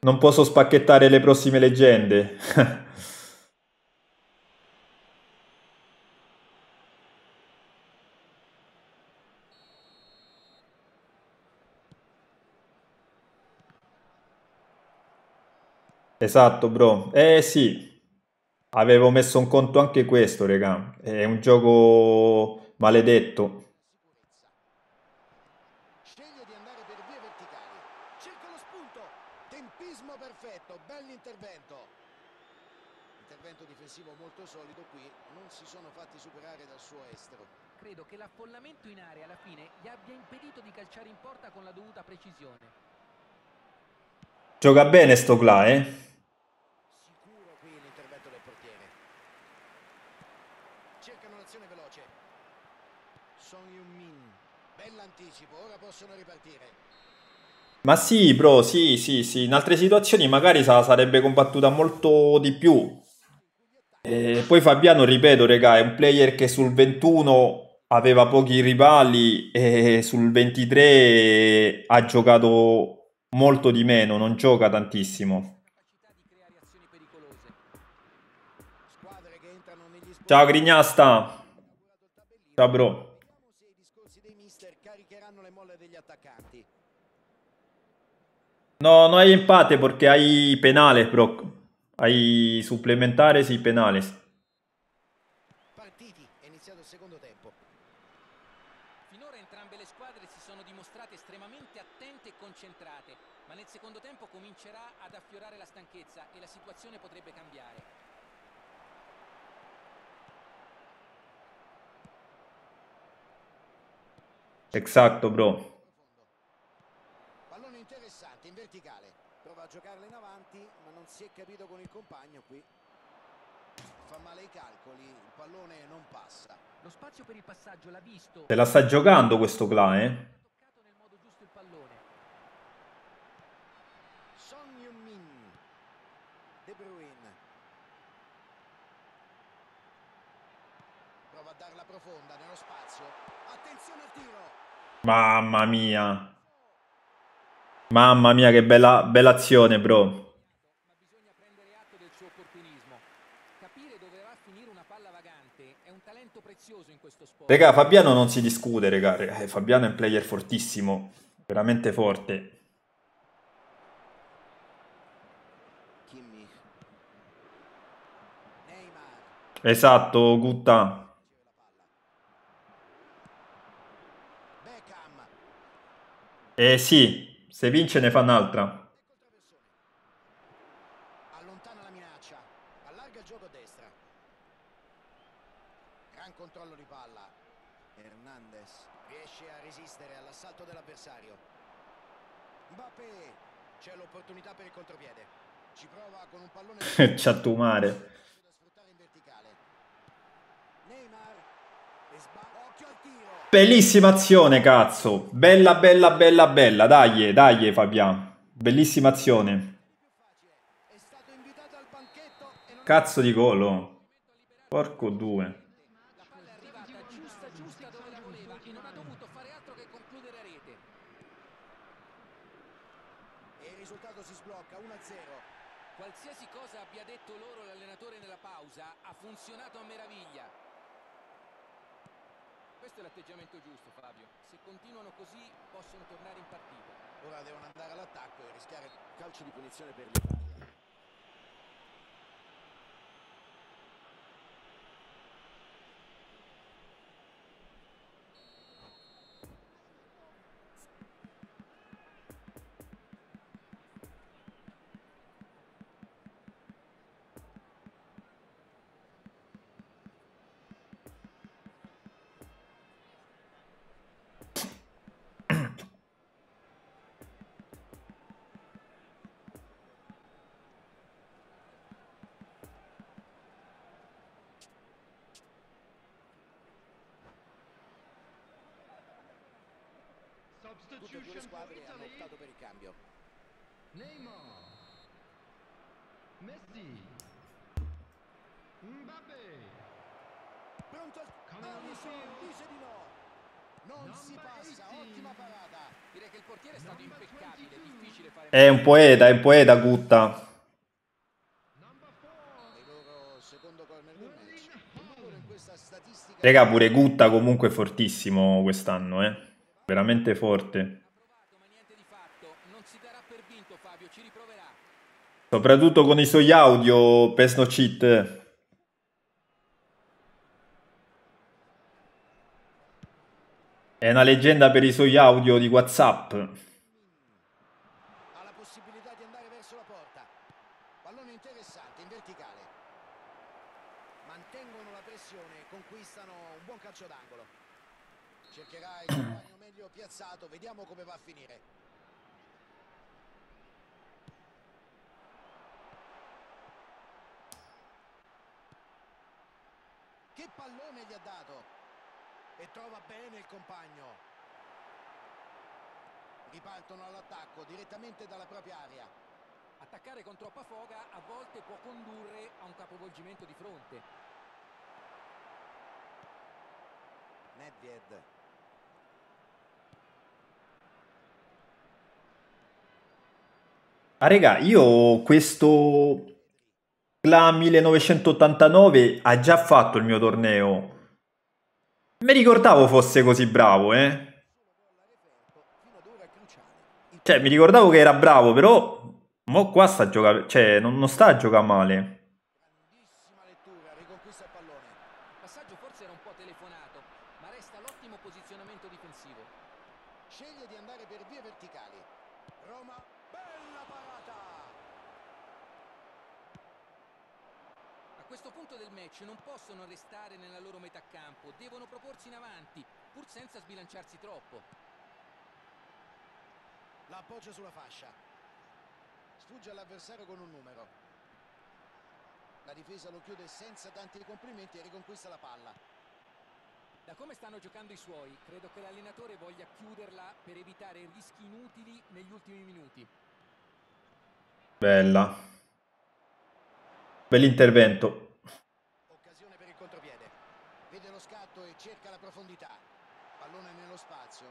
[SPEAKER 1] non posso spacchettare le prossime leggende. Esatto, bro. Eh sì, avevo messo in conto anche questo, regà. È un gioco maledetto.
[SPEAKER 2] Sceglie di andare per vie verticali. Cerca lo spunto. Tempismo perfetto. Bell'intervento. Intervento difensivo molto solido qui. Non si sono fatti superare dal suo estero.
[SPEAKER 3] Credo che l'affollamento in area alla fine gli abbia impedito di calciare in porta con la dovuta precisione.
[SPEAKER 1] Gioca bene sto Gla, eh?
[SPEAKER 2] Sicuro qui l'intervento del portiere. Cercano un'azione veloce. Son Heung-min. Bell'anticipo. Ora possono ripartire.
[SPEAKER 1] Ma sì, bro, sì, sì, sì. In altre situazioni magari sa- sarebbe combattuta molto di più. E poi Fabiano, ripeto, regà, è un player che sul 21 aveva pochi rivali e sul 23 ha giocato molto di meno, non gioca tantissimo. Ciao Grignasta. Ciao bro. No, no hay empate porque hay penales, bro. Hay supplementares y penales.
[SPEAKER 2] Partiti. È iniziato il secondo tempo.
[SPEAKER 3] Finora entrambe le squadre si sono dimostrate estremamente attente e concentrate, ma nel secondo tempo comincerà ad affiorare la stanchezza e la situazione potrebbe cambiare.
[SPEAKER 1] Exacto, bro.
[SPEAKER 2] Pallone interessante in verticale. Prova a giocarla in avanti, ma non si è capito con il compagno qui. Fa male i calcoli, il pallone non passa.
[SPEAKER 3] Lo spazio per il passaggio l'ha visto.
[SPEAKER 1] Se la sta giocando questo Gla, eh?
[SPEAKER 3] Ha toccato nel modo giusto il pallone.
[SPEAKER 2] Son Heung-min. De Bruyne. Prova a darla profonda nello spazio. Attenzione al tiro.
[SPEAKER 1] Mamma mia. Mamma mia, che bella, bella azione, bro.
[SPEAKER 3] Ma bisogna prendere atto del suo opportunismo. Capire dove va a finire una palla vagante è un talento prezioso in questo sport.
[SPEAKER 1] Regà, Fabiano non si discute, regà. Eh, Fabiano è un player fortissimo. Veramente forte. Esatto, Gutta. Eh sì, se vince ne fa un'altra.
[SPEAKER 2] Ecco il traversone. Allontana la minaccia. Allarga il gioco a destra. Gran controllo di palla. Hernandez riesce a resistere all'assalto dell'avversario. Mbappé. C'è l'opportunità per il contropiede. Ci prova con un pallone
[SPEAKER 1] Ciattumare. Bellissima azione, cazzo. Bella, bella, bella, bella. Dai, dai, Fabian. Bellissima azione. Cazzo di golo. Porco due.
[SPEAKER 3] La palla è arrivata giusta giusta dove la voleva e non ha dovuto fare altro che concludere a rete.
[SPEAKER 2] e il risultato si sblocca 1-0.
[SPEAKER 3] Qualsiasi cosa abbia detto loro l'allenatore pausa, ha funzionato a meraviglia. Questo è l'atteggiamento giusto, Fabio. Se continuano così, possono tornare in partita.
[SPEAKER 2] Ora devono andare all'attacco e rischiare calcio di punizione per l'Italia. Tutte e due le squadre hanno optato per il cambio.
[SPEAKER 4] Neymar. Messi. Mbappe.
[SPEAKER 2] Pronto al... Alisson dice di no. Non si passa, ottima parata.
[SPEAKER 3] Direi che il portiere è stato impeccabile, difficile fare
[SPEAKER 1] È un poeta, è un poeta, Gutta. Raga, pure Gutta comunque è fortissimo quest'anno, eh. Veramente forte. Soprattutto con i suoi audio, Pesno Cheat. È una leggenda per i suoi audio di WhatsApp.
[SPEAKER 2] ha la possibilità di andare verso la porta. Pallone interessante, in verticale. Mantengono la pressione e conquistano un buon calcio d'angolo. Cercherà il compagno meglio piazzato, vediamo come va a finire. Che pallone gli ha dato! E trova bene il compagno. Ripartono all'attacco direttamente dalla propria area.
[SPEAKER 3] Attaccare con troppa foga a volte può condurre a un capovolgimento di fronte.
[SPEAKER 2] Nedved.
[SPEAKER 1] Ah, raga, io questo Cla 1989 ha già fatto il mio torneo. Mi ricordavo fosse così bravo, eh. Cioè, mi ricordavo che era bravo, però mo qua sta a giocare, cioè, non, non sta a giocare male.
[SPEAKER 2] grandissima lettura, riconquista il pallone.
[SPEAKER 3] Il passaggio forse era un po' telefonato, ma resta l'ottimo posizionamento difensivo.
[SPEAKER 2] Sceglie di andare per vie verticali. Roma, bella parata!
[SPEAKER 3] A questo punto del match non possono restare nella loro metà campo, devono proporsi in avanti, pur senza sbilanciarsi troppo.
[SPEAKER 2] La appoggia sulla fascia. Sfugge all'avversario con un numero. La difesa lo chiude senza tanti complimenti e riconquista la palla.
[SPEAKER 3] Da come stanno giocando i suoi, credo che l'allenatore voglia chiuderla per evitare rischi inutili negli ultimi minuti.
[SPEAKER 1] Bella. Bell'intervento.
[SPEAKER 2] Occasione per il contropiede. Vede lo scatto e cerca la profondità. Pallone nello spazio.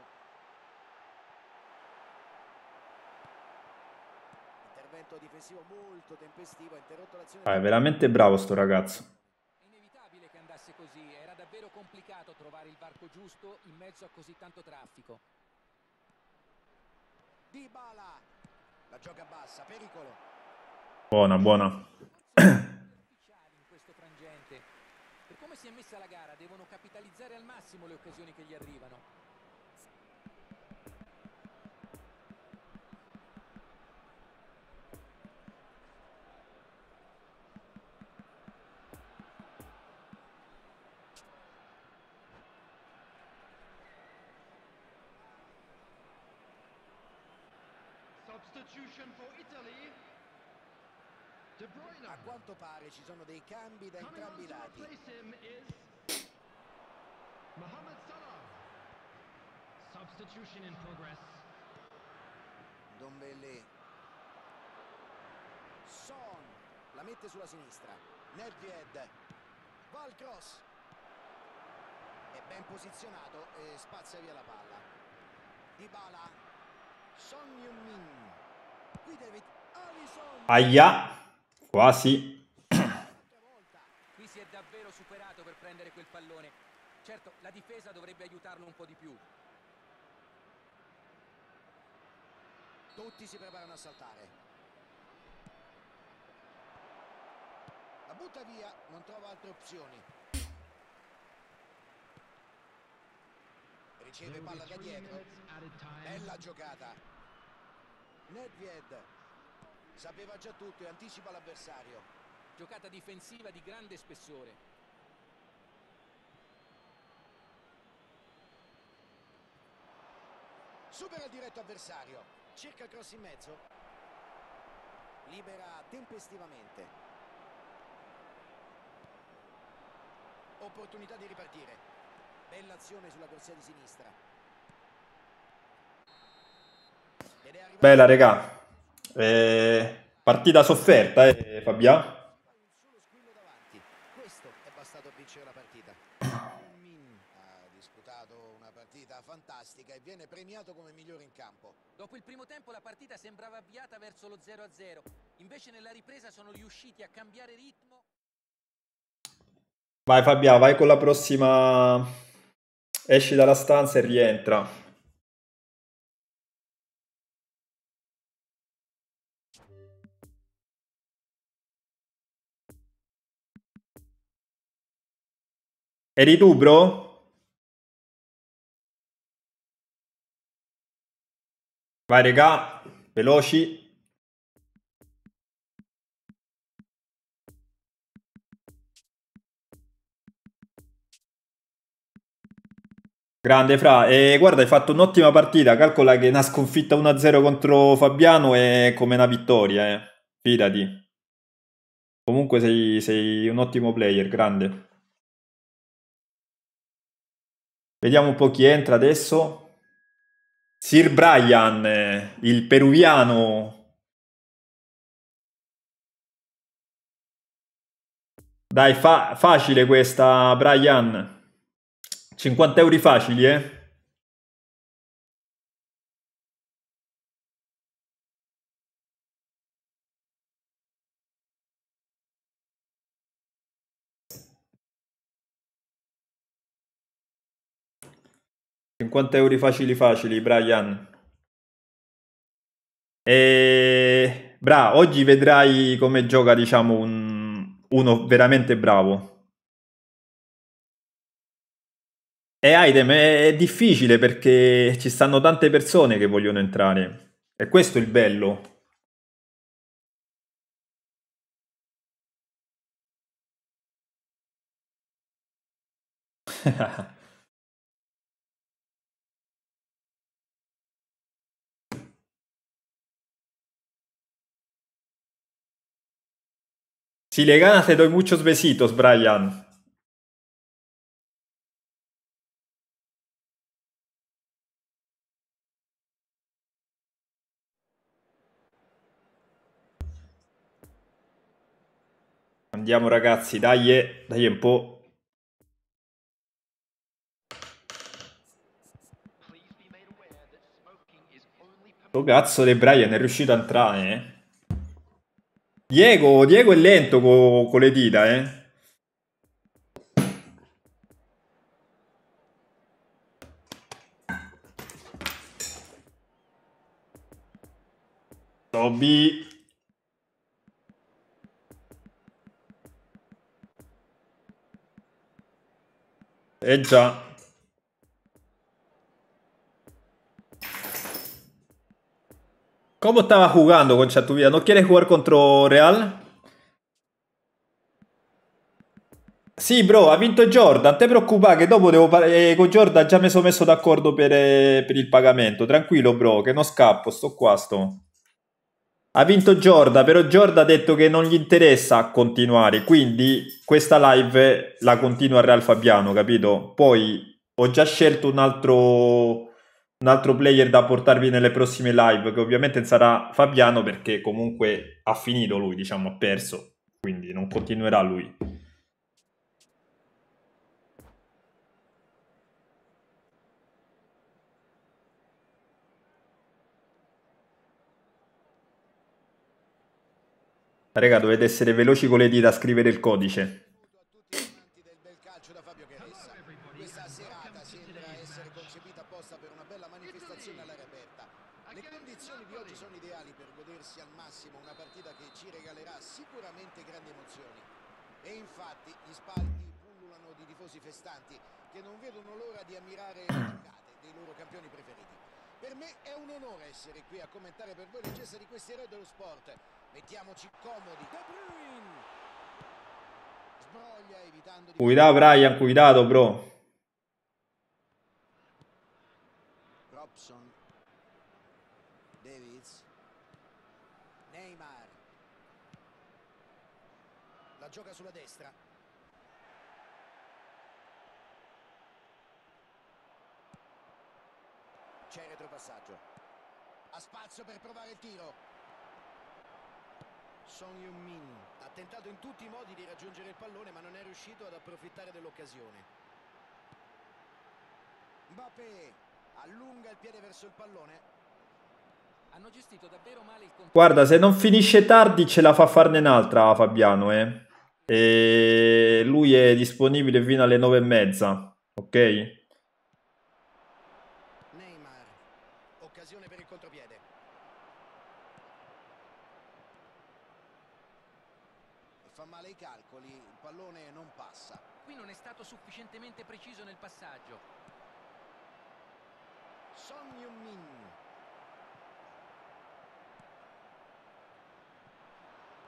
[SPEAKER 2] Intervento difensivo molto tempestivo, ha interrotto l'azione.
[SPEAKER 1] Ah, è veramente bravo sto ragazzo.
[SPEAKER 3] Inevitabile che andasse così, era davvero complicato trovare il varco giusto in mezzo a così tanto traffico.
[SPEAKER 2] Dybala. La gioca bassa, pericolo.
[SPEAKER 1] Buona, buona.
[SPEAKER 3] Per come si è messa la gara, devono capitalizzare al massimo le occasioni che gli arrivano.
[SPEAKER 4] Substitution for Italy,
[SPEAKER 2] a quanto pare ci sono dei cambi da entrambi i lati.
[SPEAKER 4] Mohamed Salah. Substitution in progress.
[SPEAKER 2] Dombele. Son la mette sulla sinistra. Nedved. Va al cross. È ben posizionato e spazza via la palla. Dybala. Son Heung-min. Qui David Alisson.
[SPEAKER 1] Aia. Quasi.
[SPEAKER 3] Qui si è davvero superato per prendere quel pallone. Certo, la difesa dovrebbe aiutarlo un po' di più.
[SPEAKER 2] Tutti si preparano a saltare. La butta via, non trova altre opzioni. Riceve palla da dietro. Bella giocata. Nedved sapeva già tutto e anticipa l'avversario.
[SPEAKER 3] Giocata difensiva di grande spessore.
[SPEAKER 2] Supera il diretto avversario. Cerca il cross in mezzo. Libera tempestivamente. Opportunità di ripartire. Bella azione sulla corsia di sinistra.
[SPEAKER 1] Bella, regà. Eh, partita sofferta, eh, Fabia.
[SPEAKER 2] un solo squillo davanti. Questo è bastato a vincere la partita. Min ha disputato una partita fantastica e viene premiato come migliore in campo.
[SPEAKER 3] Dopo il primo tempo la partita sembrava avviata verso lo 0-0. Invece nella ripresa sono riusciti a cambiare ritmo.
[SPEAKER 1] Vai Fabia, vai con la prossima. Esci dalla stanza e rientra. Eri tu, bro? Vai, regà, veloci. Grande Fra, e guarda, hai fatto un'ottima partita. Calcola che una sconfitta 1-0 contro Fabiano è come una vittoria, eh. Fidati. Comunque sei, sei un ottimo player, grande. Vediamo un po' chi entra adesso. Sir Brian, il peruviano. Dai, fa- facile questa, Brian. 50 euro facili, eh? Cinquanta euro facili facili, Brian. E... Bra, oggi vedrai come gioca, diciamo, un... uno veramente bravo. E Aidem è, è difficile perché ci stanno tante persone che vogliono entrare. E questo è il bello. Si le ganas te doy muchos besitos, Brian. Andiamo ragazzi, dai, eh, dai un po'. Sto cazzo di Brian è riuscito a entrare, eh. Diego, Diego è lento co- con le dita, eh. Toby. Eh già. ¿Cómo estaba jugando con tu vida? ¿No quieres jugar contro Real? Sì, bro, ha vinto Jordan. Te preoccupare che dopo devo par- eh, con Jordan già mi sono messo d'accordo per, eh, per il pagamento. Tranquillo, bro, che non scappo. Sto qua, sto. Ha vinto Giorda, però Giorda ha detto che non gli interessa continuare, quindi questa live la continua Real Fabiano, capito? Poi ho già scelto un altro, un altro player da portarvi nelle prossime live, che ovviamente sarà Fabiano perché comunque ha finito lui, diciamo, ha perso, quindi non continuerà lui. Raga, dovete essere veloci con le dita a scrivere il codice.
[SPEAKER 2] a tutti gli amanti del bel calcio da Fabio Caressa. Questa serata sembra essere concepita apposta per una bella manifestazione all'aria aperta. Le condizioni di oggi sono ideali per godersi al massimo una partita che ci regalerà sicuramente grandi emozioni. E infatti gli spalti pullulano di tifosi festanti che non vedono l'ora di ammirare le giocate dei loro campioni preferiti. Per me è un onore essere qui a commentare per voi le gesta di questi eroi dello sport. Mettiamoci comodi. De Bruyne sbroglia evitando di
[SPEAKER 1] Cuidado, Brian, cuidado, bro.
[SPEAKER 2] Robson Davids Neymar la gioca sulla destra c'è retropassaggio ha spazio per provare il tiro Son Heung-min ha tentato in tutti i modi di raggiungere il pallone ma non è riuscito ad approfittare dell'occasione Mbappé allunga il piede verso il pallone
[SPEAKER 3] Hanno gestito davvero male il.
[SPEAKER 1] Guarda, se non finisce tardi ce la fa farne un'altra Fabiano, eh. E lui è disponibile fino alle nove e mezza, ok?
[SPEAKER 2] Neymar occasione per il contropiede e fa male i calcoli il pallone non passa
[SPEAKER 3] Qui non è stato sufficientemente preciso nel passaggio.
[SPEAKER 2] Son Heung-min.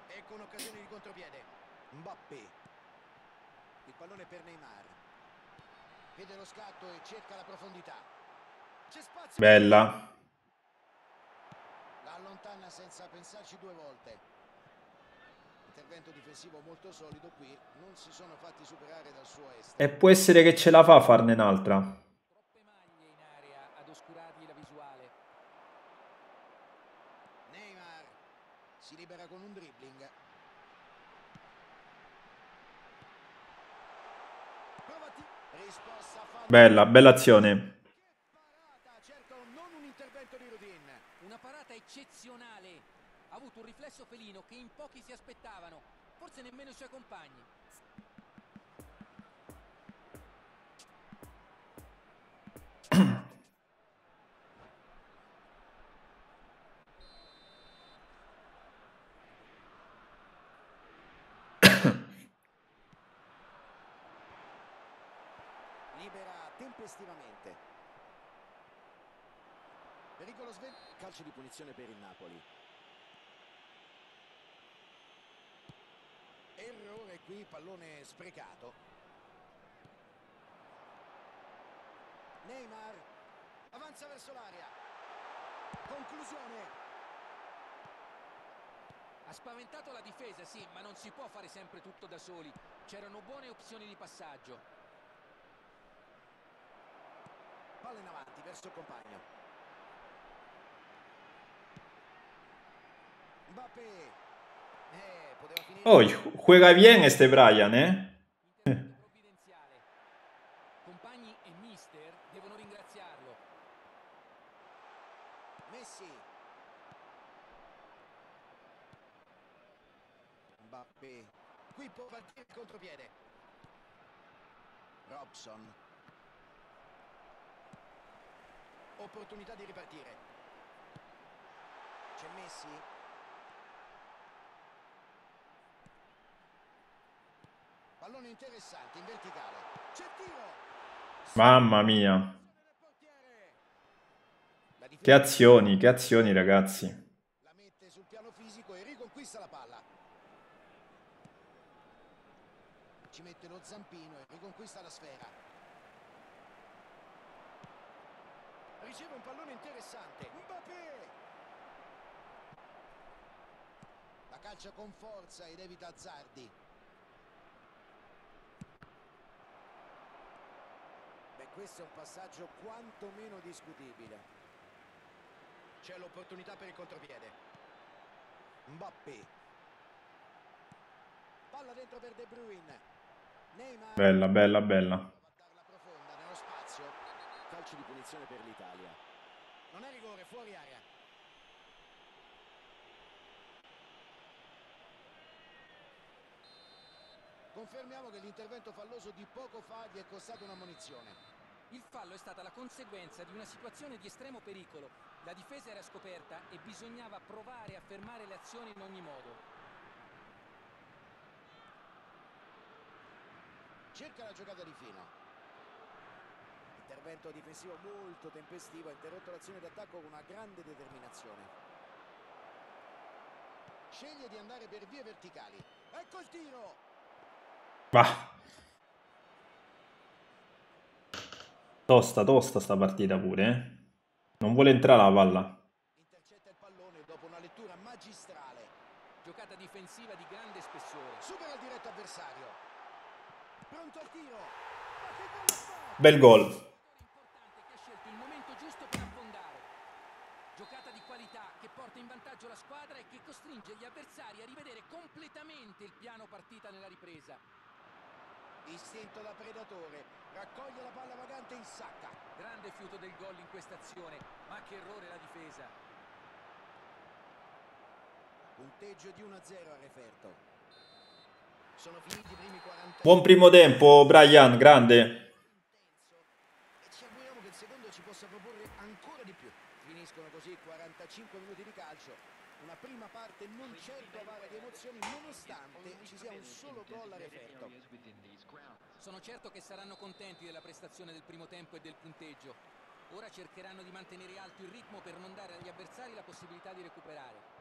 [SPEAKER 2] Ecco un'occasione di contropiede. Mbappé. Il pallone per Neymar. Vede lo scatto e cerca la profondità. C'è spazio.
[SPEAKER 1] Bella.
[SPEAKER 2] la allontana senza pensarci due volte intervento difensivo molto solido qui non si sono fatti superare dal suo est
[SPEAKER 1] E può essere che ce la fa a farne un'altra.
[SPEAKER 3] Troppe maglie in area ad oscurargli la visuale.
[SPEAKER 2] Neymar si libera con un dribbling. Provati. Risposta fallo.
[SPEAKER 1] Bella, bella azione.
[SPEAKER 2] Parata, certo non un intervento di Rudin.
[SPEAKER 3] Una parata eccezionale. Ha avuto un riflesso felino che in pochi si aspettavano, forse nemmeno i suoi compagni.
[SPEAKER 2] Libera tempestivamente. Pericolo svel... Calcio di punizione per il Napoli. Errore qui, pallone sprecato. Neymar avanza verso l'area. Conclusione.
[SPEAKER 3] Ha spaventato la difesa, sì, ma non si può fare sempre tutto da soli. C'erano buone opzioni di passaggio.
[SPEAKER 2] Palla in avanti verso il compagno. Mbappé.
[SPEAKER 1] Oh, juega bien este Brian, eh.
[SPEAKER 2] Qui può partire il contropiede. Robson. Opportunità di ripartire. C'è Messi. Pallone interessante in verticale. C'è tiro.
[SPEAKER 1] Mamma mia.
[SPEAKER 2] La
[SPEAKER 1] Che azioni, che azioni, ragazzi.
[SPEAKER 2] la mette sul piano fisico e riconquista la palla. Ci mette lo zampino e riconquista la sfera. Riceve un pallone interessante. Mbappé! calcia con forza ed evita azzardi. Questo è un passaggio quantomeno discutibile. C'è l'opportunità per il contropiede. Mbappé. Palla dentro per De Bruyne. Neymar.
[SPEAKER 1] Bella, bella, bella.
[SPEAKER 2] Battarla profonda nello spazio. Calcio di punizione per l'Italia. Non è rigore, fuori area. Confermiamo che l'intervento falloso di poco fa gli è costato una munizione.
[SPEAKER 3] Il fallo è stata la conseguenza di una situazione di estremo pericolo. La difesa era scoperta e bisognava provare a fermare le azioni in ogni modo.
[SPEAKER 2] Cerca la giocata di fino. Intervento difensivo molto tempestivo, ha interrotto l'azione d'attacco con una grande determinazione. Sceglie di andare per vie verticali. Ecco il tiro!
[SPEAKER 1] Va. Tosta, tosta sta partita pure, eh. Non vuole entrare la palla.
[SPEAKER 2] Intercetta il pallone dopo una lettura magistrale.
[SPEAKER 3] Giocata difensiva di grande spessore.
[SPEAKER 2] Supera il diretto avversario. Pronto al tiro.
[SPEAKER 1] Bel gol.
[SPEAKER 3] Importante che ha scelto il momento giusto per affondare. Giocata di qualità che porta in vantaggio la squadra e che costringe gli avversari a rivedere completamente il piano partita nella ripresa.
[SPEAKER 2] Istinto da predatore. Raccoglie la palla vagante in sacca.
[SPEAKER 3] Grande fiuto del gol in questa azione, ma che errore la difesa.
[SPEAKER 2] Punteggio di 1-0 a referto. Sono finiti i primi 40
[SPEAKER 1] Buon primo tempo, Brian, grande.
[SPEAKER 2] intenso e ci auguriamo che il secondo ci possa proporre ancora di più. Finiscono così 45 minuti di calcio. Una prima parte non certo avara di emozioni nonostante ci sia un solo gol a referto.
[SPEAKER 3] Sono certo che saranno contenti della prestazione del primo tempo e del punteggio. Ora cercheranno di mantenere alto il ritmo per non dare agli avversari la possibilità di recuperare.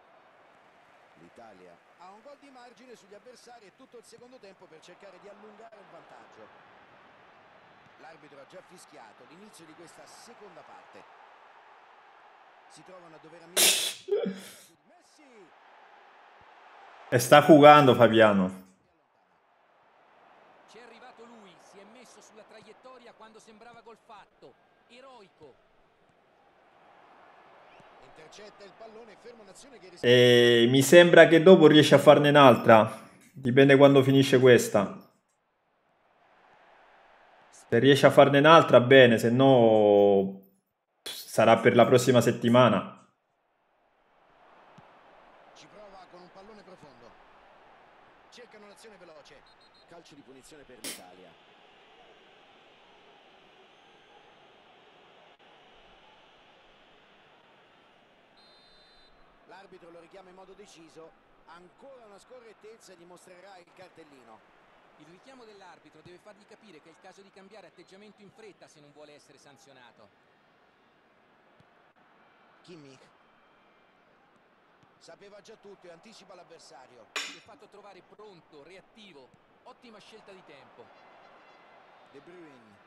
[SPEAKER 2] L'Italia ha un gol di margine sugli avversari e tutto il secondo tempo per cercare di allungare il vantaggio. L'arbitro ha già fischiato l'inizio di questa seconda parte. Si trovano a dover ammirare Messi
[SPEAKER 1] E sta jugando Fabiano.
[SPEAKER 3] Ci è arrivato lui, si è messo sulla traiettoria quando sembrava gol fatto. Eroico.
[SPEAKER 2] intercetta il pallone e ferma un'azione che rischia
[SPEAKER 1] E mi sembra che dopo riesce a farne un'altra. Dipende quando finisce questa. Se riesce a farne un'altra, bene, se no sarà per la prossima settimana.
[SPEAKER 2] ci prova con un pallone profondo. Cercano un'azione veloce. Calcio di punizione per l'Italia. L'arbitro lo richiama in modo deciso. Ancora una scorrettezza e gli mostrerà il cartellino.
[SPEAKER 3] Il richiamo dell'arbitro deve fargli capire che è il caso di cambiare atteggiamento in fretta se non vuole essere sanzionato.
[SPEAKER 2] Kimmich. Sapeva già tutto e anticipa l'avversario.
[SPEAKER 3] Si è fatto trovare pronto, reattivo. Ottima scelta di tempo.
[SPEAKER 2] De Bruyne.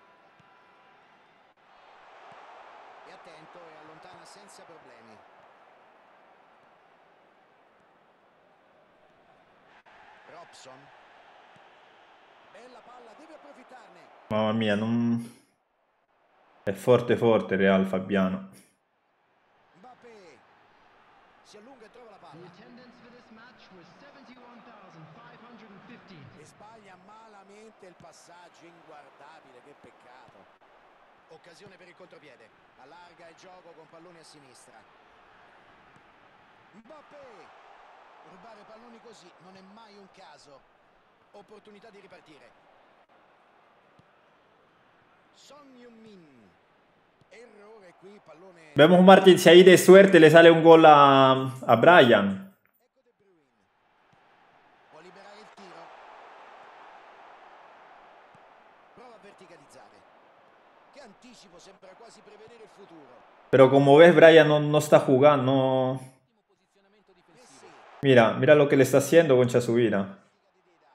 [SPEAKER 2] È attento e allontana senza problemi. Robson. Bella palla, deve approfittarne.
[SPEAKER 1] Mamma mia, non... È forte forte Real Fabiano.
[SPEAKER 2] Mbappé. Si allunga e trova la palla.
[SPEAKER 4] attendance for this match was 71,515.
[SPEAKER 2] E sbaglia malamente il passaggio, inguardabile, che peccato. Occasione per il contropiede. Allarga il gioco con palloni a sinistra. Mbappé. Rubare palloni così non è mai un caso. Opportunità di ripartire. Son Heung-min. Errore qui, pallone...
[SPEAKER 1] Vemos Martin, si de suerte le sale un gol a, a Brian. Pero como ves, Brian no, no está jugando. no-
[SPEAKER 3] Ottimo posizionamento difensivo.
[SPEAKER 2] Messi.
[SPEAKER 1] Mira, mira lo que le está haciendo con Chasubira.
[SPEAKER 2] Pratica di Dida.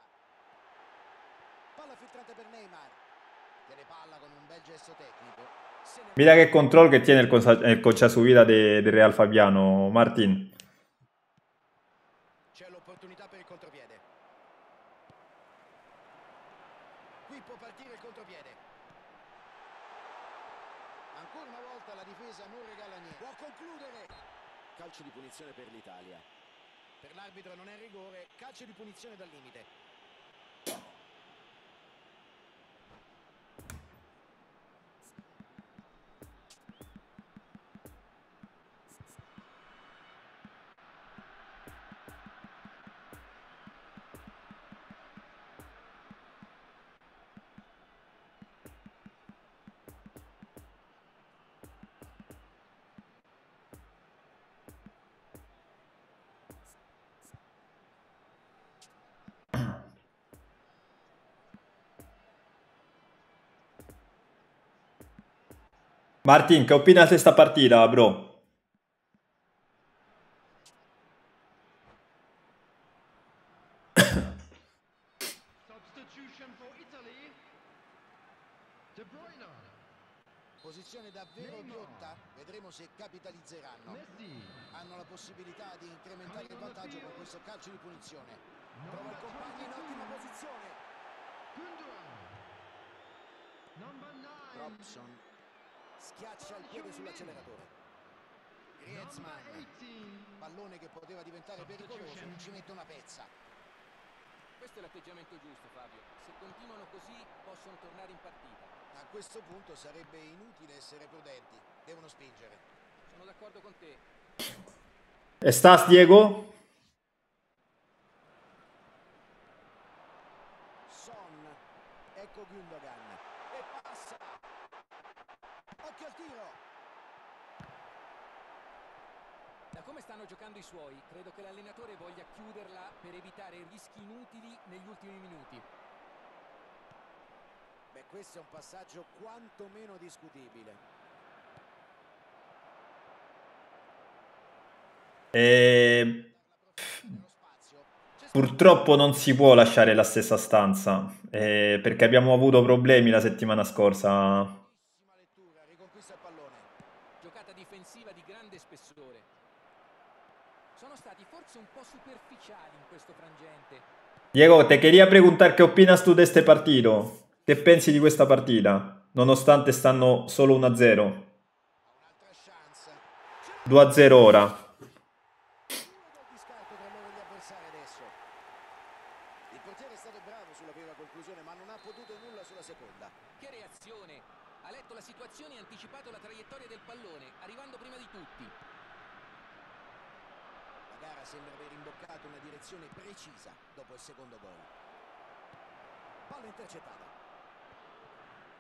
[SPEAKER 2] Palla filtrante per Neymar. Tiene palla con un bel gesto tecnico. Se ne
[SPEAKER 1] Mira qué control que tiene el, consa- el Concha Subida de, de Real Fabiano, Martín.
[SPEAKER 2] C'è l'opportunità calcio di punizione per l'Italia. Per l'arbitro non è rigore, calcio di punizione dal limite.
[SPEAKER 1] Martin, ¿qué opinas de esta partida, bro?
[SPEAKER 4] Substitution for Italy. De Bruyne.
[SPEAKER 2] Posizione davvero ghiotta, vedremo se capitalizzeranno. Hanno la possibilità di incrementare il vantaggio con questo calcio di punizione. Trova il compagno in ottima posizione. Robson schiaccia il piede sull'acceleratore. Griezmann,
[SPEAKER 4] 18.
[SPEAKER 2] pallone che poteva diventare pericoloso, non ci mette una pezza.
[SPEAKER 3] Questo è l'atteggiamento giusto, Fabio. Se continuano così, possono tornare in partita.
[SPEAKER 2] A questo punto sarebbe inutile essere prudenti, devono spingere.
[SPEAKER 3] Sono d'accordo con te.
[SPEAKER 1] ¿Estás, Diego?
[SPEAKER 2] Son, ecco Gundogan, tiro.
[SPEAKER 3] Da come stanno giocando i suoi, credo che l'allenatore voglia chiuderla per evitare rischi inutili negli ultimi minuti.
[SPEAKER 2] Beh, questo è un passaggio quantomeno discutibile.
[SPEAKER 1] Eh,
[SPEAKER 2] spazio. C'è
[SPEAKER 1] purtroppo non si può lasciare la stessa stanza, eh, perché abbiamo avuto problemi la settimana scorsa.
[SPEAKER 2] bellissima lettura, riconquista il pallone.
[SPEAKER 3] Giocata difensiva di grande spessore. Sono stati forse un po' superficiali in questo frangente.
[SPEAKER 1] Diego, te quería preguntar qué opinas tú de este partido. ¿Qué pensi di questa partita? Nonostante stanno solo 1-0.
[SPEAKER 2] Ha un'altra chance.
[SPEAKER 1] 2-0 ora.
[SPEAKER 2] Due gol di scarto tra loro e gli avversari adesso. Il portiere è stato bravo sulla prima conclusione, ma non ha potuto nulla sulla seconda.
[SPEAKER 3] Che reazione! Ha letto la situazione e anticipato la traiettoria del pallone, arrivando prima di tutti.
[SPEAKER 2] La gara sembra aver imboccato una direzione precisa dopo il secondo gol. Palla intercettata.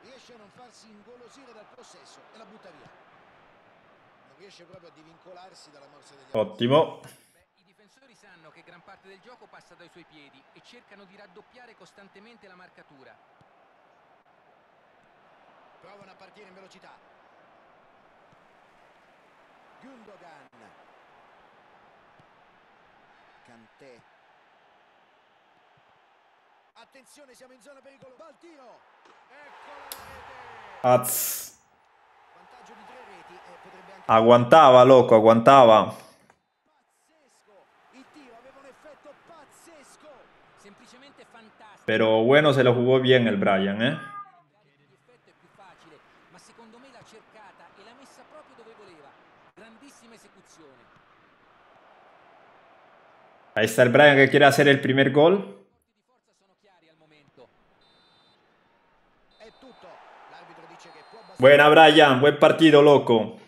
[SPEAKER 2] Riesce a non farsi ingolosire dal possesso e la butta via. Non riesce proprio a divincolarsi dalla morsa degli.
[SPEAKER 1] Ottimo.
[SPEAKER 3] Beh, I difensori sanno che gran parte del gioco passa dai suoi piedi e cercano di raddoppiare costantemente la marcatura.
[SPEAKER 2] Provano a partire in velocità. Gundogan. Cantè. Attenzione, siamo in zona pericolo. Va al tiro. Ecco la rete.
[SPEAKER 1] Az. Aguantaba, loco,
[SPEAKER 3] aguantaba.
[SPEAKER 1] Pero bueno, se lo jugó bien el Brian, ¿eh? Ahí está el Brian que quiere hacer el primer gol. Buena Brian, buen partido, loco.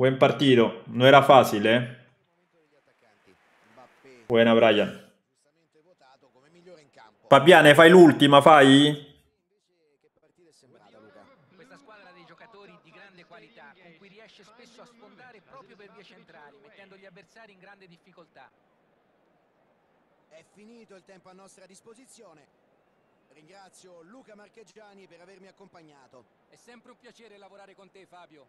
[SPEAKER 1] Buen partido. No era fácil, ¿eh? Buena, Brian.
[SPEAKER 2] giustamente votato come migliore in campo.
[SPEAKER 1] Fabiane, fai l'ultima, fai?
[SPEAKER 2] Invece che partita è sembrata Luca?
[SPEAKER 3] Questa squadra ha dei giocatori di grande qualità, con cui riesce spesso a sfondare proprio per vie centrali, mettendo gli avversari in grande difficoltà.
[SPEAKER 2] È finito il tempo a nostra disposizione. Ringrazio Luca Marcheggiani per avermi accompagnato.
[SPEAKER 3] È sempre un piacere lavorare con te, Fabio.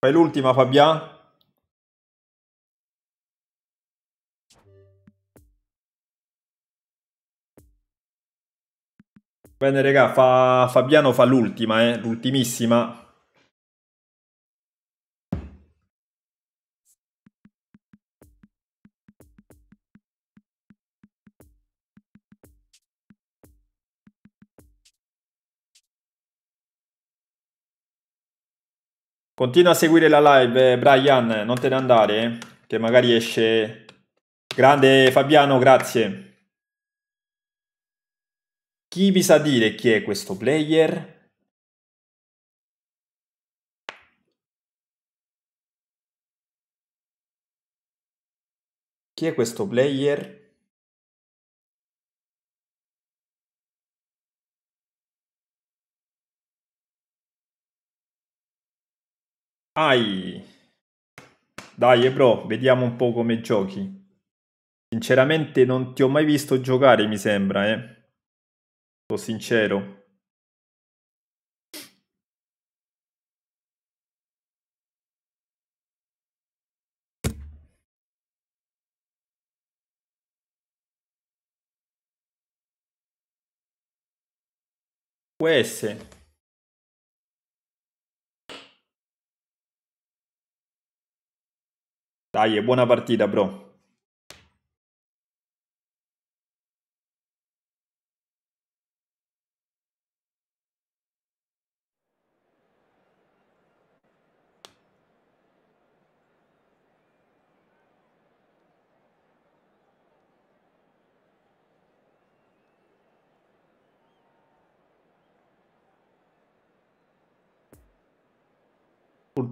[SPEAKER 1] Fai l'ultima, Fabian. Bene, raga, fa... Fabiano fa l'ultima, eh, l'ultimissima. Continua a seguire la live, eh, Brian, non te ne andare, che magari esce... Grande Fabiano, grazie. Chi vi sa dire chi è questo player? Chi è questo player? Ai. Dai, bro, vediamo un po' come giochi. Sinceramente non ti ho mai visto giocare, mi sembra, eh. Sono sincero. Può essere. Dai, buona partita, bro.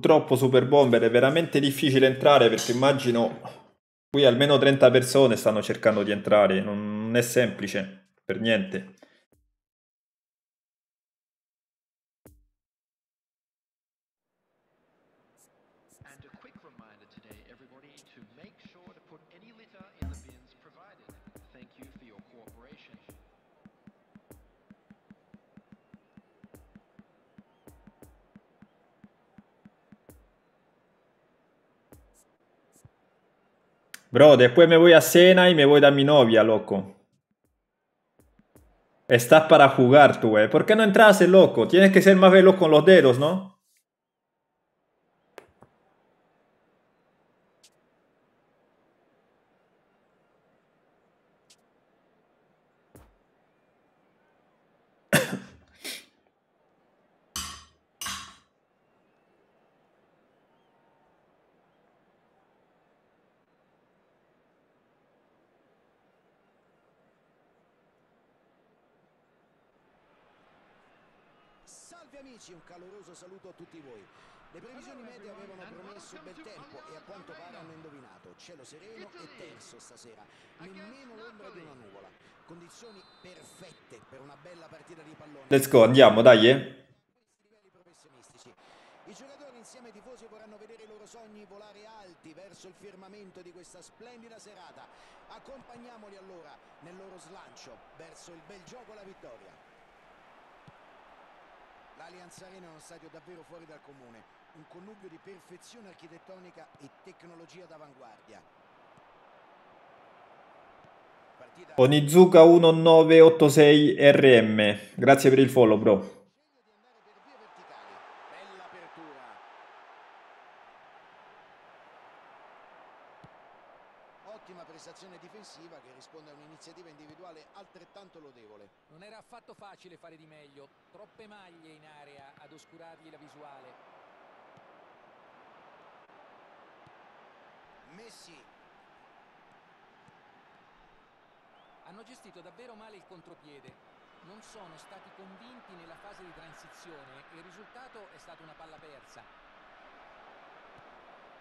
[SPEAKER 1] Purtroppo Super Bomber è veramente difficile entrare perché immagino qui almeno 30 persone stanno cercando di entrare, non è semplice per niente. Bro, después me voy a Cena y me voy a mi novia, loco. Estás para jugar tú, eh. ¿Por qué no entras, loco? Tienes que ser más veloz con los dedos, ¿no?
[SPEAKER 2] Caloroso saluto a tutti voi. Le previsioni meteo avevano promesso bel tempo e a quanto pare hanno indovinato. Cielo sereno e terzo stasera, nemmeno l'ombra di una nuvola. Condizioni perfette per una bella partita di pallone.
[SPEAKER 1] Let's go, andiamo, dai, eh.
[SPEAKER 2] I giocatori insieme ai tifosi vorranno vedere i loro sogni volare alti verso il firmamento di questa splendida serata. Accompagniamoli allora nel loro slancio verso il bel gioco alla vittoria. L'Allianz Arena è uno stadio davvero fuori dal comune, un connubio di perfezione architettonica e tecnologia d'avanguardia. Partita
[SPEAKER 1] Onizuka 1986 RM. Grazie per il follow, bro.
[SPEAKER 2] sceglie di andare per vie verticali. Bella apertura. Ottima prestazione difensiva che risponde a un'iniziativa individuale altrettanto lodevole.
[SPEAKER 3] Non era affatto facile fare di meglio. Troppe maglie in area ad oscurargli la visuale.
[SPEAKER 2] Messi,
[SPEAKER 3] Hanno gestito davvero male il contropiede. Non sono stati convinti nella fase di transizione e il risultato è stata una palla persa.
[SPEAKER 2] sapeva già tutto e anticipa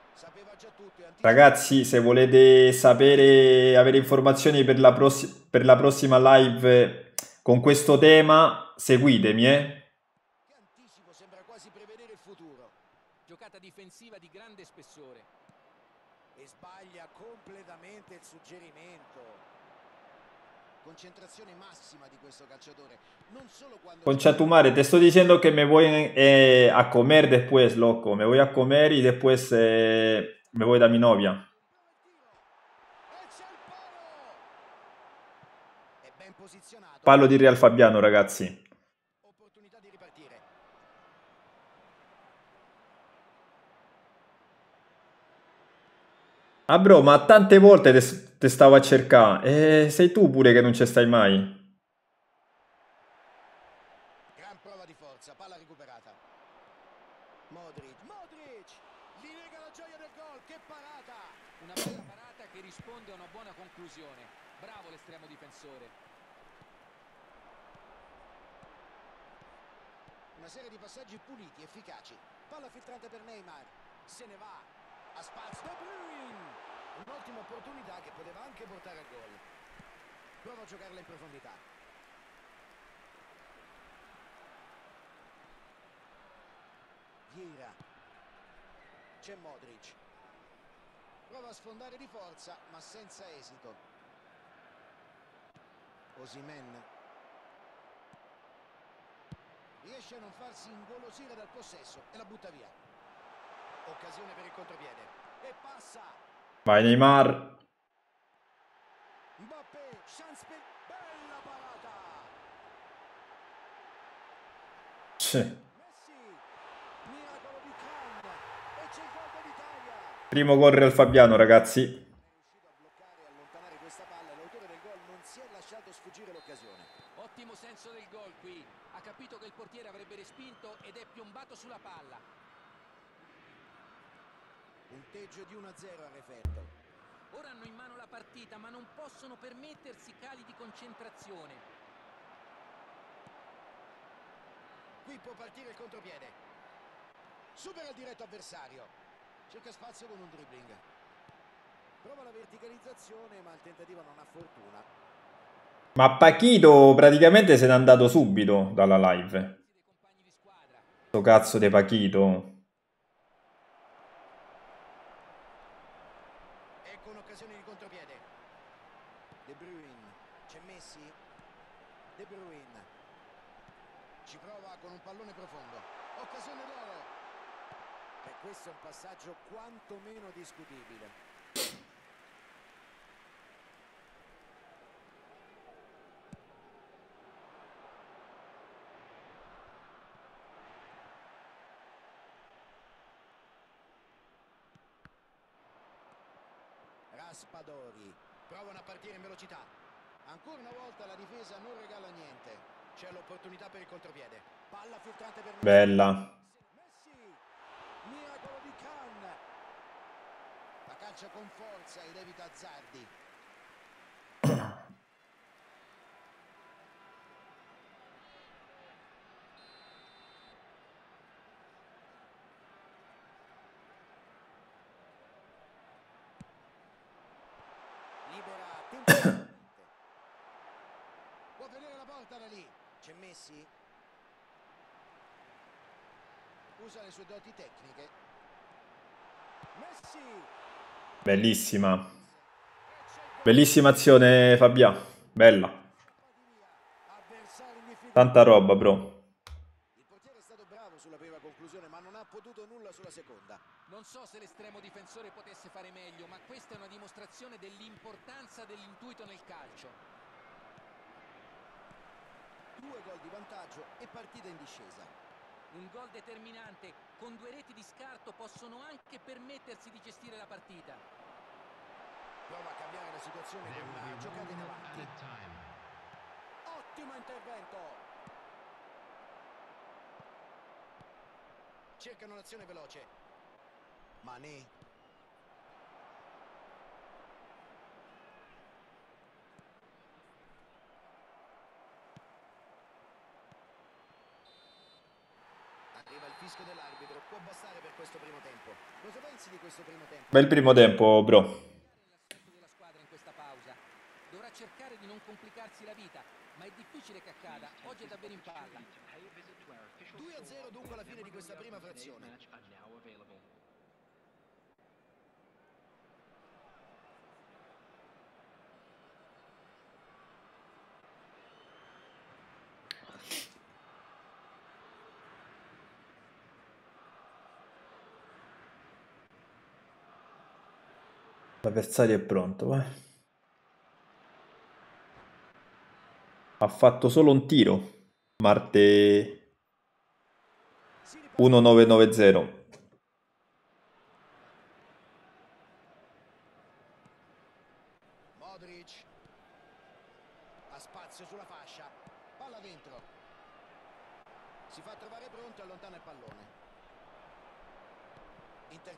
[SPEAKER 1] Ragazzi, se volete sapere, avere informazioni per la, per la prossima live con questo tema, seguitemi, eh.
[SPEAKER 2] che anticipo sembra quasi prevedere il futuro.
[SPEAKER 3] Giocata difensiva di grande spessore.
[SPEAKER 2] E sbaglia completamente il suggerimento. Concentrazione massima di questo calciatore. Non solo quando...
[SPEAKER 1] Concha tu madre, te estoy diciendo que me voy eh, a comer después, loco. Me voy a comer y después eh, me voy da mi novia.
[SPEAKER 2] Palo
[SPEAKER 1] di Real Fabiano, ragazzi.
[SPEAKER 2] Opportunità di ripartire.
[SPEAKER 1] Ah, bro, ma tante volte te, te stavo a cercare. E sei tu pure che non ci stai mai.
[SPEAKER 2] Gran prova di forza, palla recuperata. Modric, Modric! Gli nega la gioia del gol, che parata!
[SPEAKER 3] Una bella parata che risponde a una buona conclusione. Bravo l'estremo difensore.
[SPEAKER 2] Una serie di passaggi puliti, efficaci. Palla filtrante per Neymar. Se ne va. A spazio. De Bruyne. Un'ottima opportunità che poteva anche portare al gol. Prova a giocarla in profondità. Vieira. C'è Modric. Prova a sfondare di forza, ma senza esito. Osimen. Riesce a non farsi ingolosire dal possesso e la butta via. Occasione per il contropiede. E passa.
[SPEAKER 1] Vai Neymar.
[SPEAKER 2] Mbappé, chance per... Bella parata.
[SPEAKER 1] Sì.
[SPEAKER 2] Messi. Miracolo di Khan. E c'è il gol dell'Italia.
[SPEAKER 1] Primo gol Real Fabiano, ragazzi.
[SPEAKER 2] È riuscito a bloccare allontanare questa palla l'autore del gol non si è lasciato sfuggire l'occasione.
[SPEAKER 3] Ottimo senso del gol qui. Ha capito che il portiere avrebbe respinto ed è piombato sulla palla.
[SPEAKER 2] Punteggio di 1-0 a referto.
[SPEAKER 3] Ora hanno in mano la partita, ma non possono permettersi cali di concentrazione.
[SPEAKER 2] Qui può partire il contropiede. Supera il diretto avversario. Cerca spazio con un dribbling. Prova la verticalizzazione, ma il tentativo non ha fortuna.
[SPEAKER 1] Ma Pachito praticamente se n'è andato subito dalla live. Sto cazzo di Pachito.
[SPEAKER 2] Ecco un'occasione di contropiede. De Bruyne. C'è Messi. De Bruyne. Ci prova con un pallone profondo. Occasione d'oro. E questo è un passaggio quantomeno discutibile. Raspadori. Provano a partire in velocità. Ancora una volta la difesa non regala niente. C'è l'opportunità per il contropiede.
[SPEAKER 1] Bella.
[SPEAKER 2] Messi. Miracolo di Khan. La calcia con forza ed evita azzardi. Libera temporaneamente. Può vedere la porta da lì. C'è Messi. Usa le sue doti tecniche. Messi.
[SPEAKER 1] Bellissima. Bellissima azione Fabiano. Bella. Tanta roba, bro.
[SPEAKER 2] Il portiere è stato bravo sulla prima conclusione, ma non ha potuto nulla sulla seconda.
[SPEAKER 3] Non so se l'estremo difensore potesse fare meglio, ma questa è una dimostrazione dell'importanza dell'intuito nel calcio.
[SPEAKER 2] Due gol di vantaggio e partita in discesa.
[SPEAKER 3] Un gol determinante, con due reti di scarto possono anche permettersi di gestire la partita.
[SPEAKER 2] Prova a cambiare la situazione con una giocata in avanti. Ottimo intervento. Cercano l'azione veloce. Mané. Arriva il fischio dell'arbitro, può bastare per questo primo tempo. Cosa pensi di questo primo tempo?
[SPEAKER 1] Bel primo tempo, bro.
[SPEAKER 3] L'assetto della squadra in questa pausa. Dovrà cercare di non complicarsi la vita, ma è difficile che accada. Oggi è davvero in palla.
[SPEAKER 2] 2 a 0 dunque alla fine di questa prima frazione.
[SPEAKER 1] L'avversario è pronto, vai. Ha fatto solo un tiro. Marte
[SPEAKER 2] Si riparte
[SPEAKER 1] 1990.
[SPEAKER 2] Modric. Ha spazio sulla fascia. Palla dentro. Si fa trovare pronto e allontana il pallone.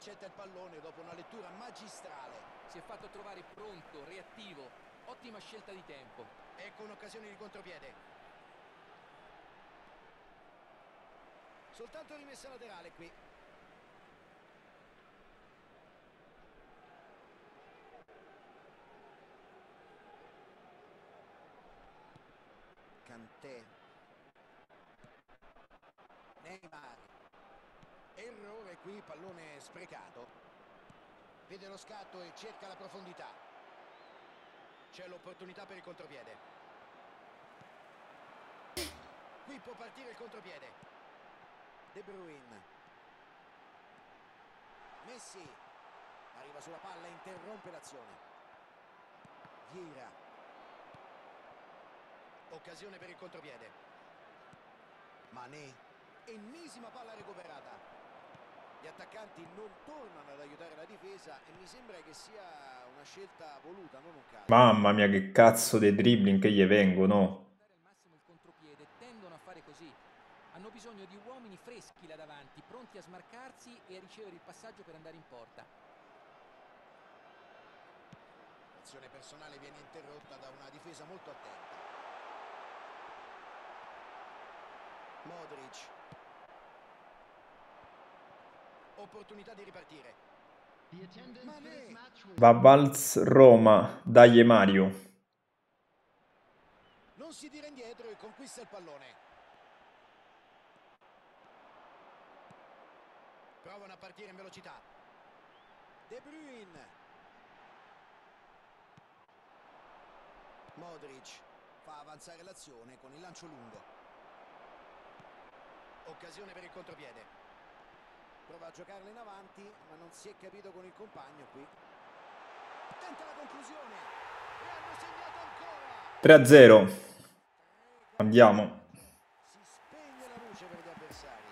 [SPEAKER 2] Intercetta il pallone dopo una lettura magistrale.
[SPEAKER 3] Si è fatto trovare pronto, reattivo. Ottima scelta di tempo.
[SPEAKER 2] Ecco un'occasione di contropiede. Soltanto rimessa laterale qui. Cantè. Neymar. Errore qui, pallone sprecato. Vede lo scatto e cerca la profondità. C'è l'opportunità per il contropiede. Qui può partire il contropiede. De Bruyne. Messi. Arriva sulla palla interrompe l'azione. Vieira. Occasione per il contropiede. Mané. Ennesima palla recuperata. Gli attaccanti non tornano ad aiutare la difesa e mi sembra che sia una scelta voluta, non un caso.
[SPEAKER 1] Mamma mia, che cazzo dei dribbling che gli vengono.
[SPEAKER 3] Hanno bisogno di uomini freschi là davanti, pronti a smarcarsi e a ricevere il passaggio per andare in porta.
[SPEAKER 2] L'azione personale viene interrotta da una difesa molto attenta. Modric. Opportunità di ripartire.
[SPEAKER 1] Va Vals Roma, dagli Mario.
[SPEAKER 2] Non si tira indietro e conquista il pallone. Provano a partire in velocità. De Bruyne. Modric fa avanzare l'azione con il lancio lungo. Occasione per il contropiede. Prova a giocarla in avanti, ma non si è capito con il compagno qui. Tenta la conclusione e hanno segnato ancora.
[SPEAKER 1] 3-0. Andiamo.
[SPEAKER 2] Si spegne la luce per gli avversari.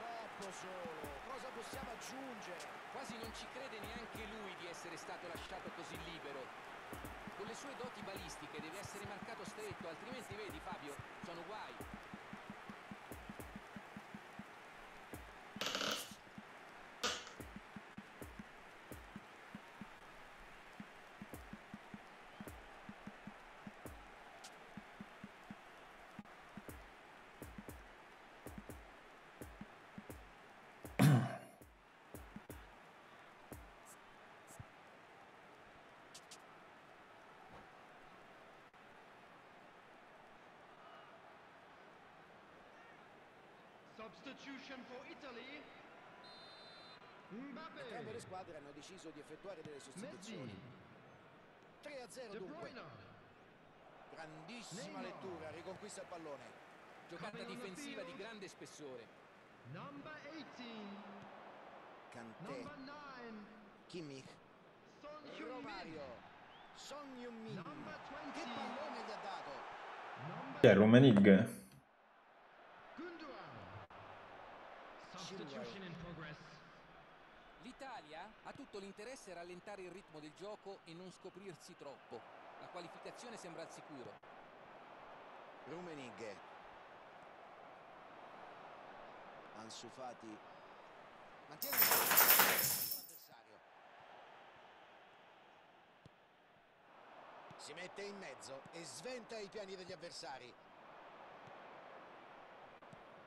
[SPEAKER 2] Troppo solo. Cosa possiamo aggiungere?
[SPEAKER 3] Quasi non ci crede neanche lui di essere stato lasciato così libero. Con le sue doti balistiche deve essere marcato stretto, altrimenti vedi Fabio, sono
[SPEAKER 4] substitution for Italy.
[SPEAKER 2] Entrambe le squadre hanno deciso di effettuare delle
[SPEAKER 4] Messi.
[SPEAKER 2] sostituzioni. 3 a 0
[SPEAKER 4] De
[SPEAKER 2] dunque. Grandissima
[SPEAKER 4] Neymar.
[SPEAKER 2] lettura, riconquista il pallone.
[SPEAKER 3] Giocata difensiva di grande spessore.
[SPEAKER 4] Number 18.
[SPEAKER 2] Cantè,
[SPEAKER 4] Number 9.
[SPEAKER 2] Kimmich,
[SPEAKER 4] Son.
[SPEAKER 2] Romario, Son.
[SPEAKER 4] Number
[SPEAKER 2] Che
[SPEAKER 4] 20.
[SPEAKER 2] pallone gli ha dato?
[SPEAKER 4] Number
[SPEAKER 1] Chi è Romanig?
[SPEAKER 4] Gundogan. Substitution in progress.
[SPEAKER 3] L'Italia ha tutto l'interesse rallentare il ritmo del gioco e non scoprirsi troppo. La qualificazione sembra al sicuro.
[SPEAKER 2] Rumenig. Ansu Fati. Mantiene l'avversario. Si mette in mezzo e sventa i piani degli avversari.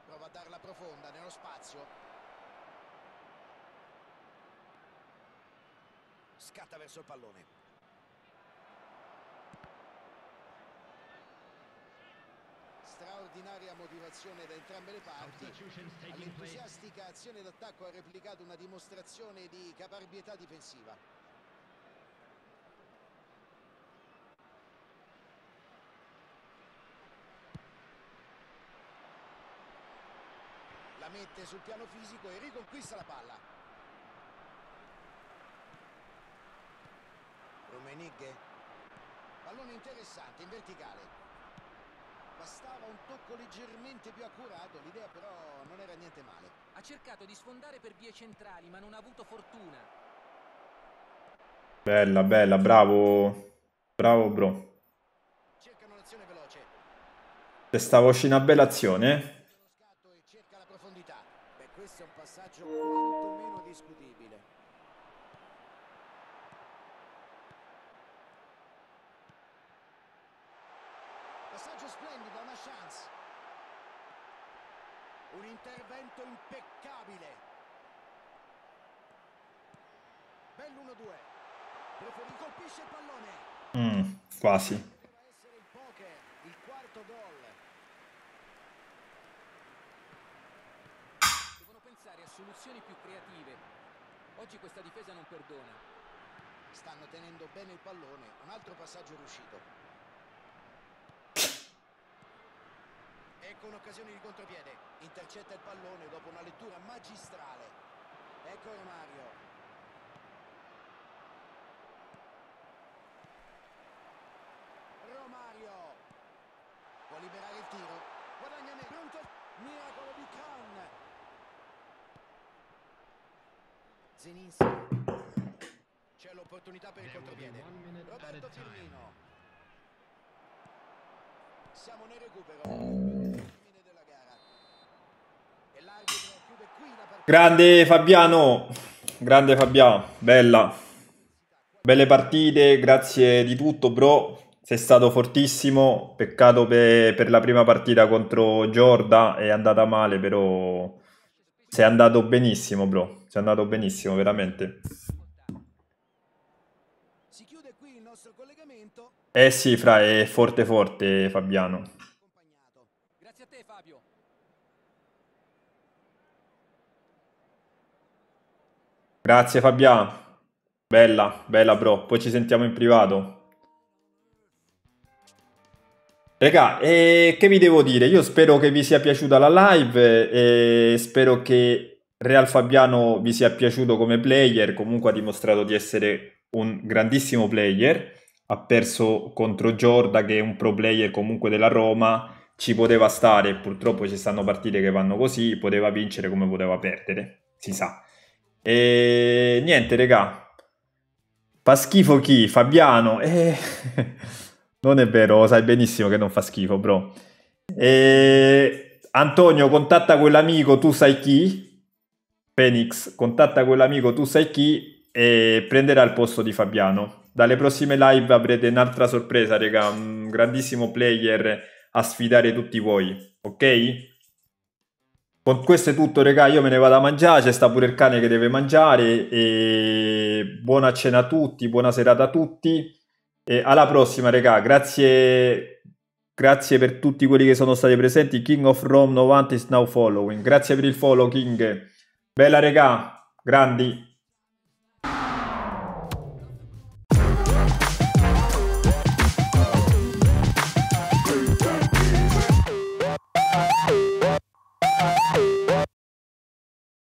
[SPEAKER 2] Prova a darla profonda nello spazio. Scatta verso il pallone. Straordinaria motivazione da entrambe le parti. All'entusiastica azione d'attacco ha replicato una dimostrazione di caparbietà difensiva. La mette sul piano fisico e riconquista la palla. Rumenigge. Pallone interessante in verticale. Bastava un tocco leggermente più accurato, l'idea però non era niente male.
[SPEAKER 3] Ha cercato di sfondare per vie centrali, ma non ha avuto fortuna.
[SPEAKER 1] Bella, bella, bravo. Bravo, bro.
[SPEAKER 2] Cercano l'azione veloce.
[SPEAKER 1] Te stavo facendo una bella azione, eh?
[SPEAKER 2] Lo scatto e cerca la profondità. Beh, questo è un passaggio passaggio quantomeno discutibile. Passaggio splendido, una chance. Un intervento impeccabile. Bell'1-2. Preferì colpisce il pallone.
[SPEAKER 1] Mm, quasi.
[SPEAKER 2] Poteva essere il poker, il quarto gol.
[SPEAKER 3] Devono pensare a soluzioni più creative. Oggi questa difesa non perdona.
[SPEAKER 2] Stanno tenendo bene il pallone. Un altro passaggio riuscito. Ecco un'occasione di contropiede. Intercetta il pallone dopo una lettura magistrale. Ecco Romario. Romario. Può liberare il tiro. Guadagna me. Pronto. Miracolo di Khan. Zeninski. C'è l'opportunità per il contropiede. Roberto. Firmino. Siamo nel recupero. Termine della gara. E l'arbitro chiude qui la partita.
[SPEAKER 1] Grande Fabiano, grande Fabiano, bella. Belle partite, grazie di tutto, bro. Sei stato fortissimo. Peccato pe- per la prima partita contro Giorda, è andata male, però sei andato benissimo, bro. Sei andato benissimo, veramente.
[SPEAKER 2] Si chiude qui il nostro collegamento.
[SPEAKER 1] Eh sì, fra, è forte forte Fabiano.
[SPEAKER 3] Grazie a te Fabio.
[SPEAKER 1] Grazie Fabiano. Bella, bella, bro. Poi ci sentiamo in privato. Regà, e che vi devo dire? Io spero che vi sia piaciuta la live e spero che Real Fabiano vi sia piaciuto come player. Comunque ha dimostrato di essere un grandissimo player. Ha perso contro Giorda, che è un pro player comunque della Roma. Ci poteva stare, purtroppo ci stanno partite che vanno così. Poteva vincere come poteva perdere, si sa. E niente, regà. Fa schifo chi? Fabiano? Eh... Non è vero, sai benissimo che non fa schifo, bro. E... Antonio, contatta quell'amico, tu sai chi? Phoenix, contatta quell'amico, tu sai chi? E prenderà il posto di Fabiano. Dalle prossime live avrete un'altra sorpresa, raga. Un grandissimo player a sfidare tutti voi, ok? Con questo è tutto, raga. Io me ne vado a mangiare. C'è sta pure il cane che deve mangiare. E buona cena a tutti, buona serata a tutti. E alla prossima, regà. Grazie, grazie per tutti quelli che sono stati presenti. King of Rome 90 is now following. Grazie per il follow, King. Bella, regà. Grandi.